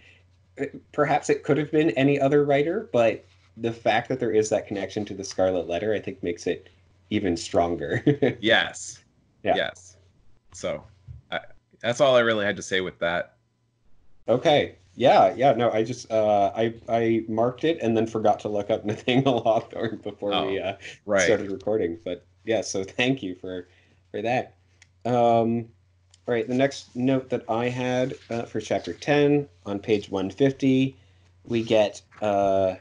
B: uh, perhaps it could have been any other writer, but the fact that there is that connection to the Scarlet Letter, I think, makes it even stronger.
A: Yes.
B: Yeah.
A: Yes. So I, that's all I really had to say with that.
B: Okay. Yeah, yeah, no, I just uh I I marked it and then forgot to look up Nathaniel Hawthorne before we uh
A: Right.
B: started recording. But yeah, so thank you for for that. Um all right, the next note that I had uh, for chapter 10 on page 150, we get uh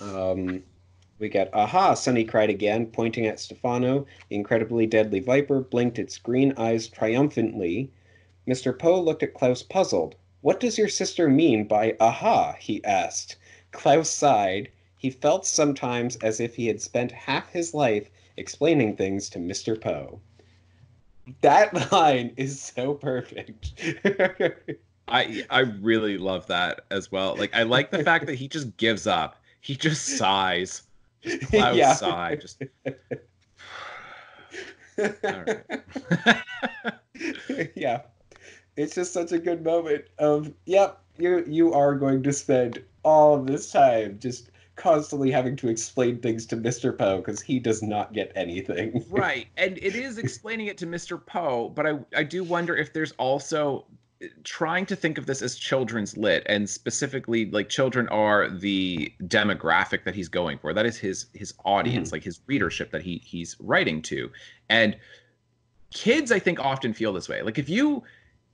B: um we get aha, Sunny cried again, pointing at Stefano. The incredibly deadly viper blinked its green eyes triumphantly. Mr. Poe looked at Klaus puzzled. What does your sister mean by aha? he asked. Klaus sighed. He felt sometimes as if he had spent half his life explaining things to Mr. Poe. That line is so perfect.
A: I I really love that as well. Like I like the fact that he just gives up. He just sighs. Just cloud
B: Yeah.
A: sigh. Just right.
B: yeah. It's just such a good moment of, yep, you you are going to spend all of this time just constantly having to explain things to Mr. Poe because he does not get anything.
A: right. And it is explaining it to Mr. Poe, but I I do wonder if there's also trying to think of this as children's lit and specifically like children are the demographic that he's going for that is his his audience like his readership that he he's writing to and kids i think often feel this way like if you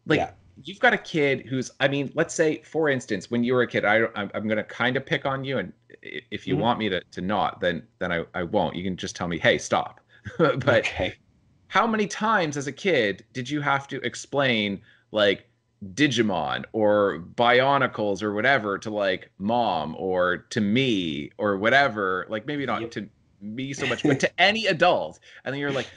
A: like
B: Yeah.
A: you've got a kid who's i mean let's say for instance when you were a kid i i'm, I'm going to kind of pick on you and if you
B: Mhm.
A: want me to to not then then i i won't you can just tell me hey stop but
B: okay.
A: how many times as a kid did you have to explain like Digimon or Bionicles or whatever to like mom or to me or whatever? Like maybe not
B: Yep.
A: to me so much, but to any adult. And then you're like,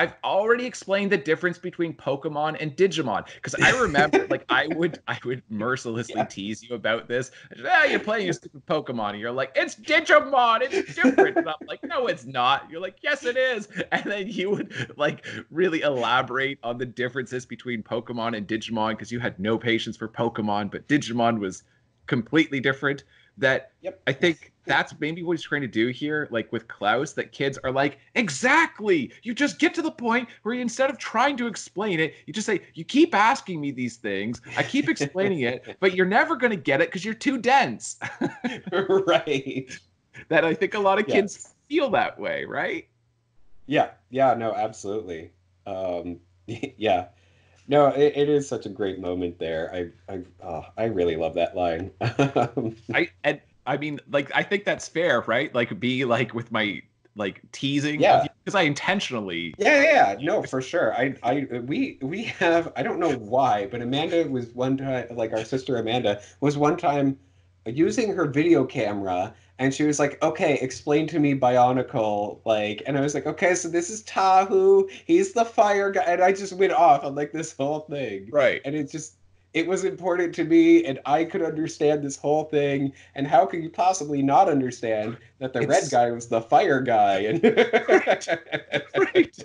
A: I've already explained the difference between Pokemon and Digimon because I remember, like, I would, I would mercilessly
B: Yeah.
A: tease you about this. Ah, you're playing your stupid Pokemon, and you're like, it's Digimon, it's different. And I'm like, no, it's not. You're like, yes, it is. And then you would like really elaborate on the differences between Pokemon and Digimon because you had no patience for Pokemon, but Digimon was completely different. That
B: Yep.
A: I think that's maybe what he's trying to do here, like with Klaus, that kids are like, exactly. You just get to the point where you, instead of trying to explain it, you just say, you keep asking me these things. I keep explaining it, but you're never going to get it because you're too dense.
B: right.
A: that I think a lot of kids
B: Yes.
A: feel that way, right?
B: Yeah. Yeah. No. Absolutely. Um, yeah. No. It, it is such a great moment there. I. I. Oh, I really love that line. Um,
A: I and I mean, like, I think that's fair, right? Like, be like with my like teasing,
B: Yeah.
A: because I intentionally
B: Yeah, yeah, yeah. no, for sure. I, I, we, we have. I don't know why, but Amanda was one time, like our sister Amanda was one time using her video camera, and she was like, "Okay, explain to me Bionicle." Like, and I was like, "Okay, so this is Tahu. He's the fire guy," and I just went off on like this whole thing,
A: right.
B: and it just. It was important to me, and I could understand this whole thing. And how could you possibly not understand that the
A: It's-
B: red guy was the fire guy? And
A: right.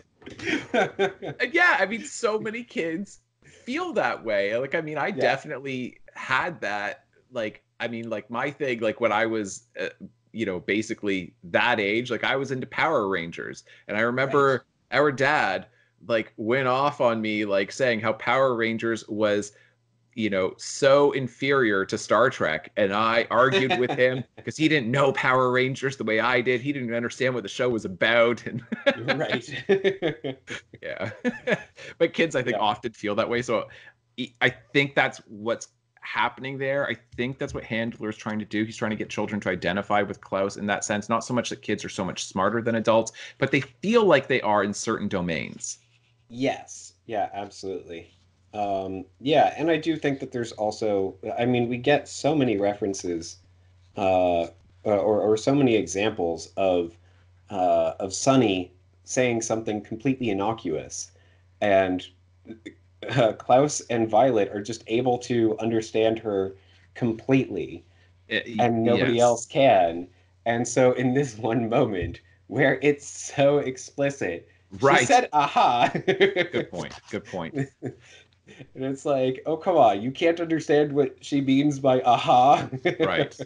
A: And yeah, I mean, so many kids feel that way. Like, I mean, I definitely had that. Like, I mean, like my thing, like when I was, uh, you know, basically that age, like I was into Power Rangers, and I remember right. our dad like went off on me, like saying how Power Rangers was you know, so inferior to Star Trek. And I argued with him because he didn't know Power Rangers the way I did. He didn't understand what the show was about. And
B: right.
A: yeah. but kids, I think, yeah. often feel that way. So I think that's what's happening there. I think that's what Handler is trying to do. He's trying to get children to identify with Klaus in that sense. Not so much that kids are so much smarter than adults, but they feel like they are in certain domains.
B: Yes. Yeah, absolutely. Um, yeah, and I do think that there's also, I mean, we get so many references uh, uh, or, or so many examples of uh, of Sunny saying something completely innocuous, and uh, Klaus and Violet are just able to understand her completely, uh, and nobody yes. else can. And so, in this one moment where it's so explicit, right. she said, "Aha."
A: Good point. Good point.
B: and it's like, oh come on, you can't understand what she means by aha.
A: right.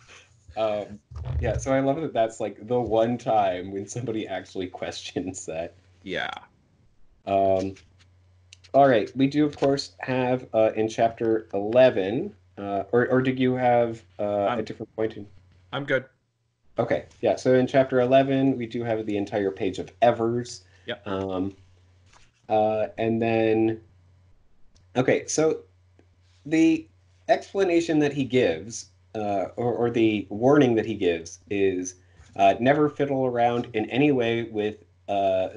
B: um, yeah, so I love that that's like the one time when somebody actually questions that.
A: Yeah.
B: Um, all right, we do of course have uh, in chapter eleven, uh, or or did you have uh, a different point in?
A: I'm good.
B: Okay, yeah. So in chapter eleven, we do have the entire page of Evers.
A: Yep.
B: Um, uh, and then Okay, so the explanation that he gives, uh, or, or, the warning that he gives, is uh, never fiddle around in any way with. Uh,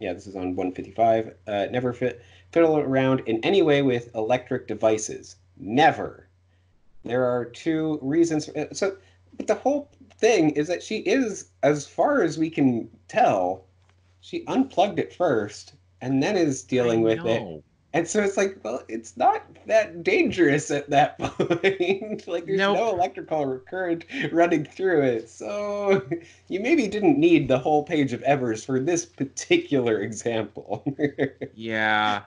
B: yeah, this is on 155. Uh, never fit, fiddle around in any way with electric devices. Never. There are two reasons. Uh, so, but the whole thing is that she is, as far as we can tell, she unplugged it first and then is dealing with it and so it's like, well, it's not that dangerous at that point. like there's nope. no electrical current running through it. So you maybe didn't need the whole page of Evers for this particular example.
A: yeah.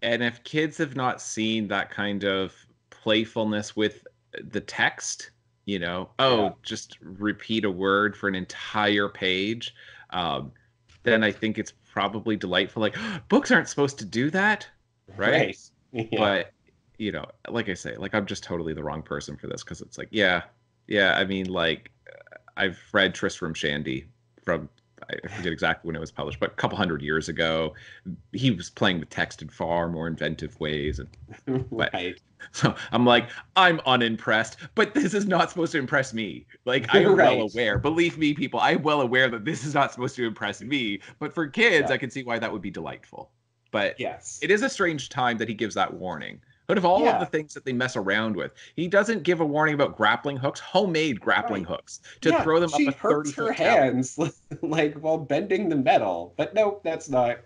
A: And if kids have not seen that kind of playfulness with the text, you know, oh, yeah. just repeat a word for an entire page, um, then I think it's probably delightful. Like, books aren't supposed to do that right? right. Yeah. But you know, like I say, like I'm just totally the wrong person for this because it's like, yeah, yeah. I mean, like uh, I've read Tristram Shandy from I forget exactly when it was published, but a couple hundred years ago. He was playing with text in far more inventive ways, and right. So I'm like, I'm unimpressed, but this is not supposed to impress me. Like I am right. well aware. Believe me, people, I'm well aware that this is not supposed to impress me. But for kids, yeah. I can see why that would be delightful. But
B: yes,
A: it is a strange time that he gives that warning. But of all yeah. of the things that they mess around with, he doesn't give a warning about grappling hooks, homemade grappling right. hooks, to yeah, throw them
B: she
A: up a
B: hurts her hands like while bending the metal. But nope, that's not.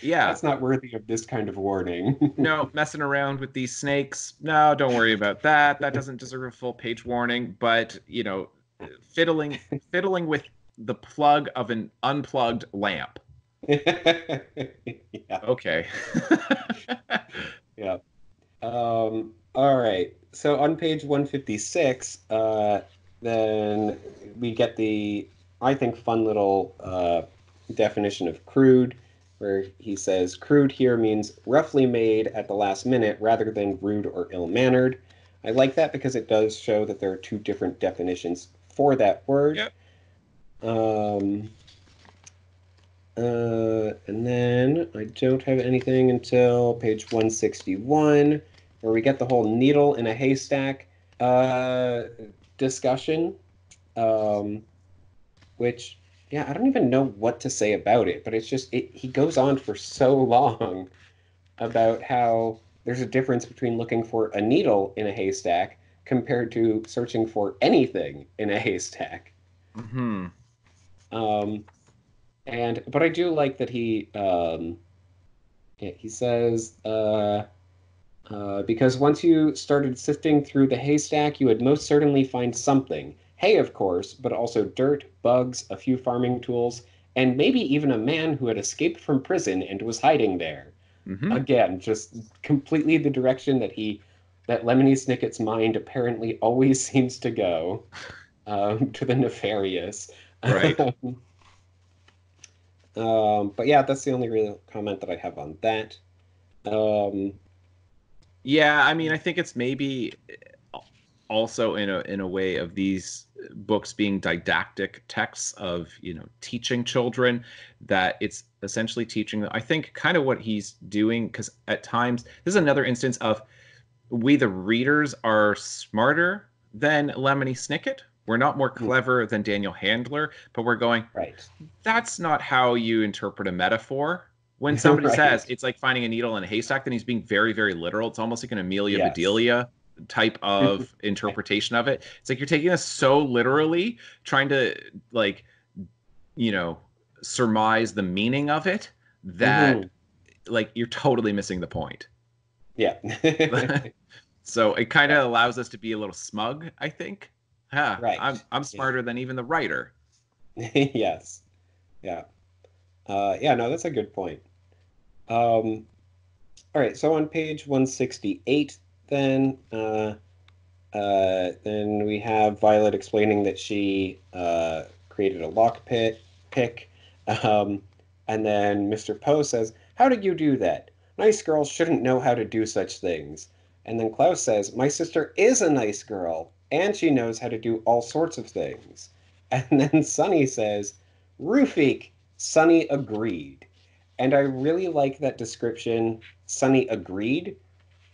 A: Yeah,
B: that's not worthy of this kind of warning.
A: no, messing around with these snakes. No, don't worry about that. That doesn't deserve a full page warning. But you know, fiddling, fiddling with the plug of an unplugged lamp yeah. Okay.
B: yeah. Um, all right. So on page 156, uh, then we get the, I think, fun little uh, definition of crude, where he says crude here means roughly made at the last minute rather than rude or ill mannered. I like that because it does show that there are two different definitions for that word.
A: Yep.
B: Um, uh, and then I don't have anything until page 161, where we get the whole needle in a haystack uh, discussion. Um, which, yeah, I don't even know what to say about it, but it's just, it, he goes on for so long about how there's a difference between looking for a needle in a haystack compared to searching for anything in a haystack.
A: Hmm.
B: Um, and but I do like that he um, yeah, he says uh, uh, because once you started sifting through the haystack, you would most certainly find something. Hay, of course, but also dirt, bugs, a few farming tools, and maybe even a man who had escaped from prison and was hiding there. Mm-hmm. Again, just completely the direction that he that Lemony Snicket's mind apparently always seems to go um, to the nefarious.
A: Right.
B: um, but yeah, that's the only real comment that I have on that. Um,
A: yeah, I mean, I think it's maybe also in a in a way of these books being didactic texts of you know teaching children that it's essentially teaching them. I think kind of what he's doing because at times this is another instance of we the readers are smarter than Lemony Snicket. We're not more
B: Hmm.
A: clever than Daniel Handler, but we're going.
B: right.
A: That's not how you interpret a metaphor. When somebody
B: Right.
A: says it's like finding a needle in a haystack, then he's being very, very literal. It's almost like an Amelia
B: Yes.
A: Bedelia type of interpretation of it. It's like you're taking this so literally, trying to like, you know, surmise the meaning of it that
B: Mhm.
A: like you're totally missing the point.
B: Yeah.
A: So it kind of allows us to be a little smug, I think. Yeah,
B: Right.
A: I'm I'm smarter than even the writer.
B: yes. Yeah. Uh, yeah, no, that's a good point. Um, all right, so on page 168, then, uh, uh, then we have Violet explaining that she uh, created a lock pit pick. Um, and then Mr. Poe says, How did you do that? Nice girls shouldn't know how to do such things. And then Klaus says, My sister is a nice girl, and she knows how to do all sorts of things. And then Sunny says, Rufik, Sunny agreed. And I really like that description, Sunny agreed.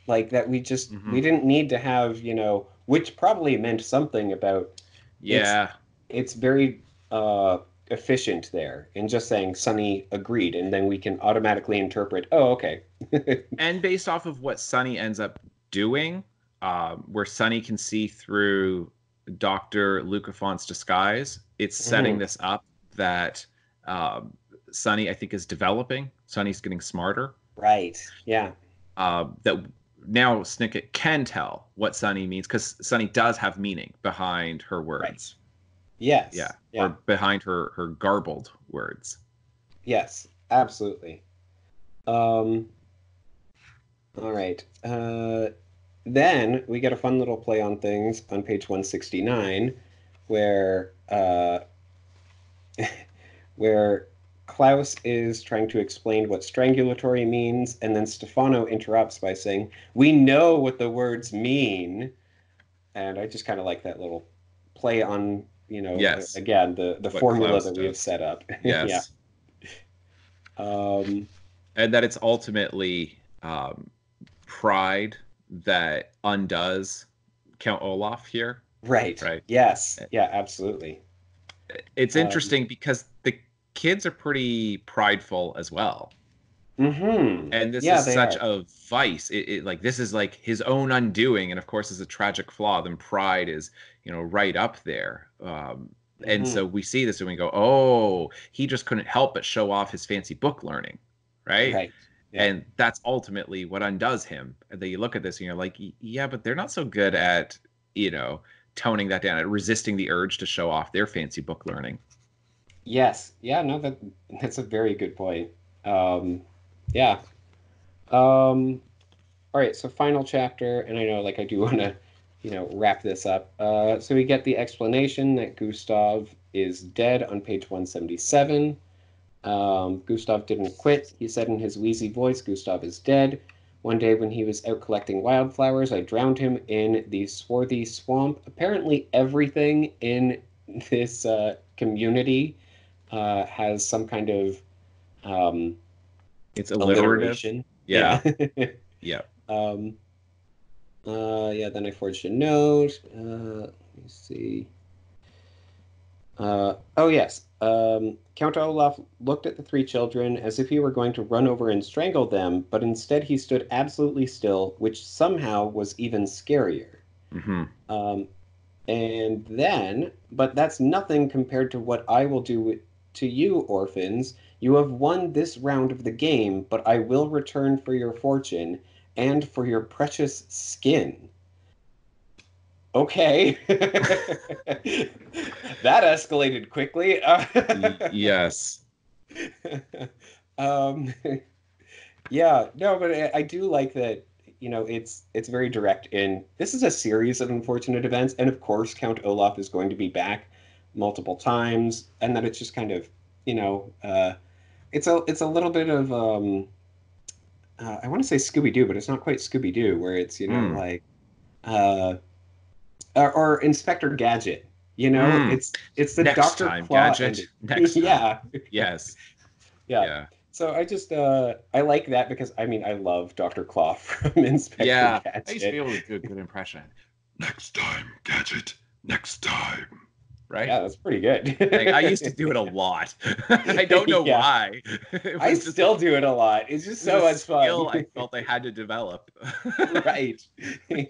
B: Like that we just
A: Mhm.
B: we didn't need to have, you know, which probably meant something about
A: Yeah.
B: it's very uh efficient there in just saying Sunny agreed, and then we can automatically interpret, oh okay.
A: and based off of what Sunny ends up doing, um, where Sunny can see through Doctor Lucafont's disguise, it's setting
B: Mhm.
A: this up that um, Sunny, I think, is developing. Sunny's getting smarter.
B: Right. Yeah.
A: Uh, that now Snicket can tell what Sunny means because Sunny does have meaning behind her words.
B: Yes.
A: Yeah.
B: Yeah.
A: Or behind her her garbled words.
B: Yes, absolutely. Um, all right. Uh, then we get a fun little play on things on page 169 where uh, where Klaus is trying to explain what strangulatory means, and then Stefano interrupts by saying, We know what the words mean. And I just kind of like that little play on, you know,
A: Yes.
B: again, the, the
A: What
B: formula
A: Klaus
B: that we have set up.
A: Yes.
B: yeah. Um,
A: and that it's ultimately um, pride that undoes Count Olaf here.
B: right.
A: Right.
B: Yes. Yeah, absolutely.
A: It's
B: Um,
A: interesting because the kids are pretty prideful as well,
B: Mm-hmm.
A: and this
B: Yeah,
A: is such
B: are.
A: a vice. It, it like this is like his own undoing, and of course, is a tragic flaw. Then pride is you know right up there. Um, and
B: Mhm.
A: so we see this and we go, oh, he just couldn't help but show off his fancy book learning, right?
B: Right. Yeah.
A: and that's ultimately what undoes him and then you look at this and you're like yeah but they're not so good at you know toning that down at resisting the urge to show off their fancy book learning
B: Yes. Yeah, no, that that's a very good point. Um, yeah. Um, all right, so final chapter, and I know like I do want to, you know, wrap this up. Uh, so we get the explanation that Gustav is dead on page 177. Um, Gustav didn't quit. He said in his wheezy voice, Gustav is dead. One day when he was out collecting wildflowers, I drowned him in the swarthy swamp. Apparently, everything in this uh, community uh, has some kind of um,
A: it's
B: alliteration.
A: yeah
B: Yeah.
A: yeah
B: um, uh, yeah, then I forged a note. Uh, let me see. Uh, oh, yes. Um, Count Olaf looked at the three children as if he were going to run over and strangle them, but instead he stood absolutely still, which somehow was even scarier.
A: hmm
B: Um, and then, but that's nothing compared to what I will do to you, orphans. You have won this round of the game, but I will return for your fortune and for your precious skin. Okay. that escalated quickly.
A: yes
B: um, yeah, no, but I, I do like that. you know, it's it's very direct in this is a series of unfortunate events, and of course, Count Olaf is going to be back multiple times, and that it's just kind of, you know, uh, it's a it's a little bit of um, uh, I want to say Scooby Doo, but it's not quite Scooby Doo, where it's you know
A: Mm.
B: like, uh, or, or Inspector Gadget. You know,
A: Mm.
B: it's it's the
A: Next
B: Doctor
A: time,
B: Claw
A: Gadget. Next time.
B: yeah,
A: Yes.
B: yeah,
A: Yeah.
B: So I just uh I like that because I mean I love Doctor Claw from Inspector
A: Yeah.
B: Gadget.
A: I used to be able to do a good impression. Next time, Gadget. Next time. Right?
B: Yeah, that's pretty good.
A: Like, I used to do it a lot. I don't know
B: Yeah.
A: why.
B: I still do it a lot. It's just
A: it
B: so much
A: skill I felt I had to develop.
B: right.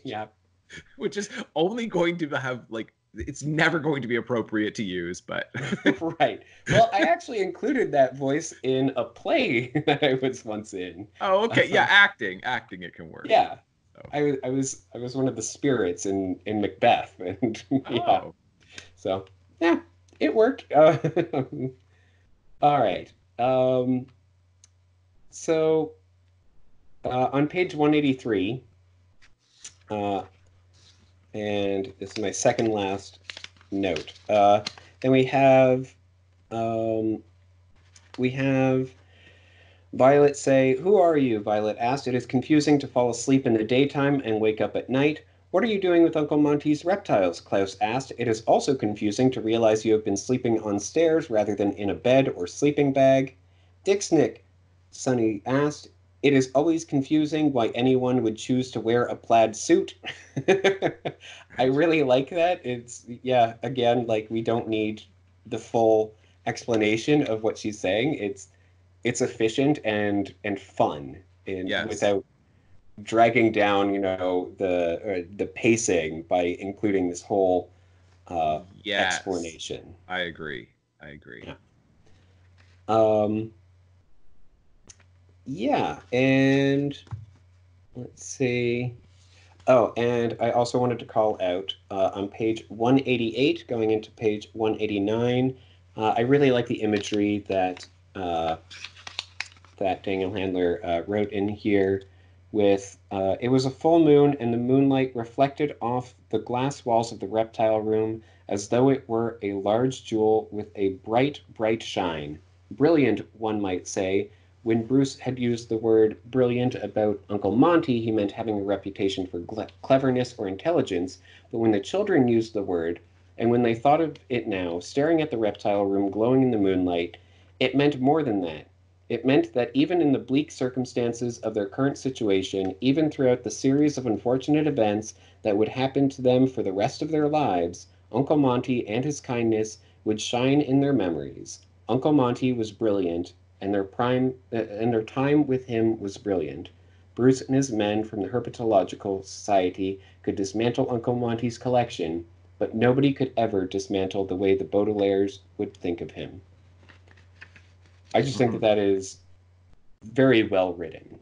B: yeah.
A: Which is only going to have like it's never going to be appropriate to use, but
B: right. Well, I actually included that voice in a play that I was once in.
A: oh okay, yeah, acting, acting it can work.
B: Yeah.
A: So.
B: I was I was I was one of the spirits in in Macbeth and yeah.
A: Oh,
B: So yeah, it worked. Uh, all right. Um, so uh, on page 183, uh, and this is my second last note. Uh, then we have um, we have Violet say, "Who are you?" Violet asked. It is confusing to fall asleep in the daytime and wake up at night. What are you doing with Uncle Monty's reptiles? Klaus asked. It is also confusing to realize you have been sleeping on stairs rather than in a bed or sleeping bag. Dixnick, Sunny asked. It is always confusing why anyone would choose to wear a plaid suit. I really like that. It's, yeah, again, like we don't need the full explanation of what she's saying. It's, it's efficient and and fun and
A: Yes.
B: without dragging down you know the uh, the pacing by including this whole uh,
A: yes.
B: explanation
A: I agree. I agree.
B: Yeah. um yeah and let's see. Oh and i also wanted to call out uh, on page 188 going into page 189 uh, i really like the imagery that uh, that daniel handler uh, wrote in here with uh, it was a full moon and the moonlight reflected off the glass walls of the reptile room as though it were a large jewel with a bright bright shine. Brilliant one might say when bruce had used the word brilliant about uncle monty he meant having a reputation for cleverness or intelligence but when the children used the word and when they thought of it now staring at the reptile room glowing in the moonlight it meant more than that it meant that even in the bleak circumstances of their current situation, even throughout the series of unfortunate events that would happen to them for the rest of their lives, Uncle Monty and his kindness would shine in their memories. Uncle Monty was brilliant, and their prime uh, and their time with him was brilliant. Bruce and his men from the Herpetological Society could dismantle Uncle Monty's collection, but nobody could ever dismantle the way the Baudelaires would think of him. I just think that that is very well written.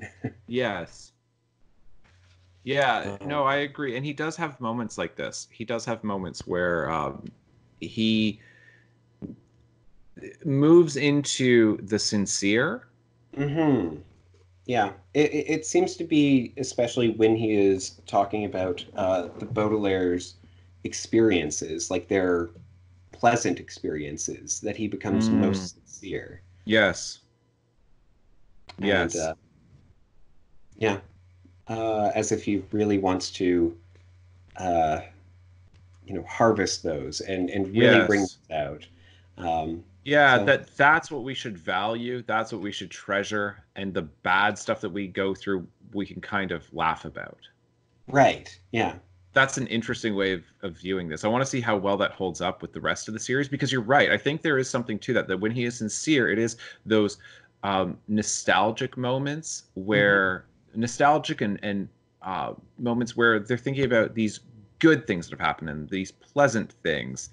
A: Yes. Yeah,
B: Um,
A: no, I agree. And he does have moments like this. He does have moments where um, he moves into the sincere.
B: Hmm. Yeah, it, it, seems to be especially when he is talking about uh, the Baudelaire's experiences, like their pleasant experiences, that he becomes
A: Mm.
B: most sincere.
A: Yes.
B: And,
A: Yes.
B: uh, yeah. Uh, as if he really wants to, uh, you know, harvest those and and really bring
A: Yes.
B: those out. Um,
A: Yeah,
B: So-
A: that that's what we should value. That's what we should treasure. And the bad stuff that we go through, we can kind of laugh about.
B: right. Yeah.
A: That's an interesting way of, of viewing this. I want to see how well that holds up with the rest of the series because you're right. I think there is something to that. That when he is sincere, it is those um, nostalgic moments where nostalgic and and uh, moments where they're thinking about these good things that have happened and these pleasant things,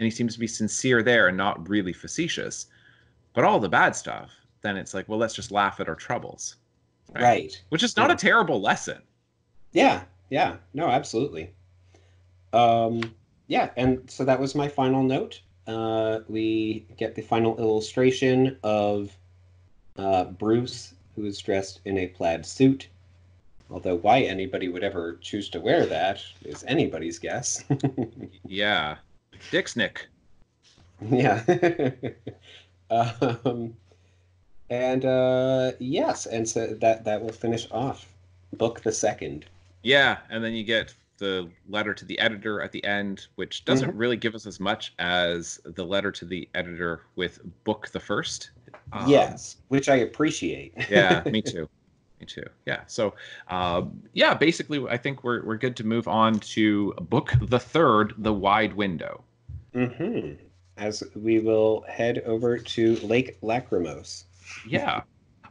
A: and he seems to be sincere there and not really facetious. But all the bad stuff, then it's like, well, let's just laugh at our troubles, Right.
B: Right.
A: which is not
B: Yeah.
A: a terrible lesson.
B: Yeah, yeah, no, absolutely. Um, yeah, and so that was my final note. Uh, we get the final illustration of uh, Bruce, who is dressed in a plaid suit, Although why anybody would ever choose to wear that is anybody's guess.
A: yeah. Dick's Nick.
B: Yeah. um, and uh, yes, and so that that will finish off book the second.
A: Yeah, and then you get the letter to the editor at the end, which doesn't mm-hmm. really give us as much as the letter to the editor with book the first.
B: Um, yes, which I appreciate.
A: yeah, me too. Me too. Yeah. So, uh, yeah, basically, I think we're we're good to move on to book the third, the wide window.
B: Hmm. As we will head over to Lake Lachrymose.
A: Yeah.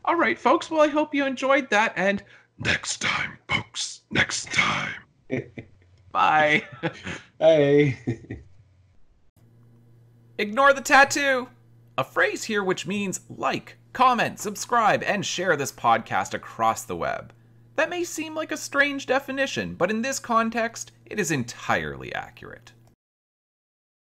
A: All right, folks. Well, I hope you enjoyed that, and
C: next time, folks. Next time.
A: Bye.
B: Hey.
A: Ignore the tattoo. A phrase here which means like, comment, subscribe, and share this podcast across the web. That may seem like a strange definition, but in this context, it is entirely accurate.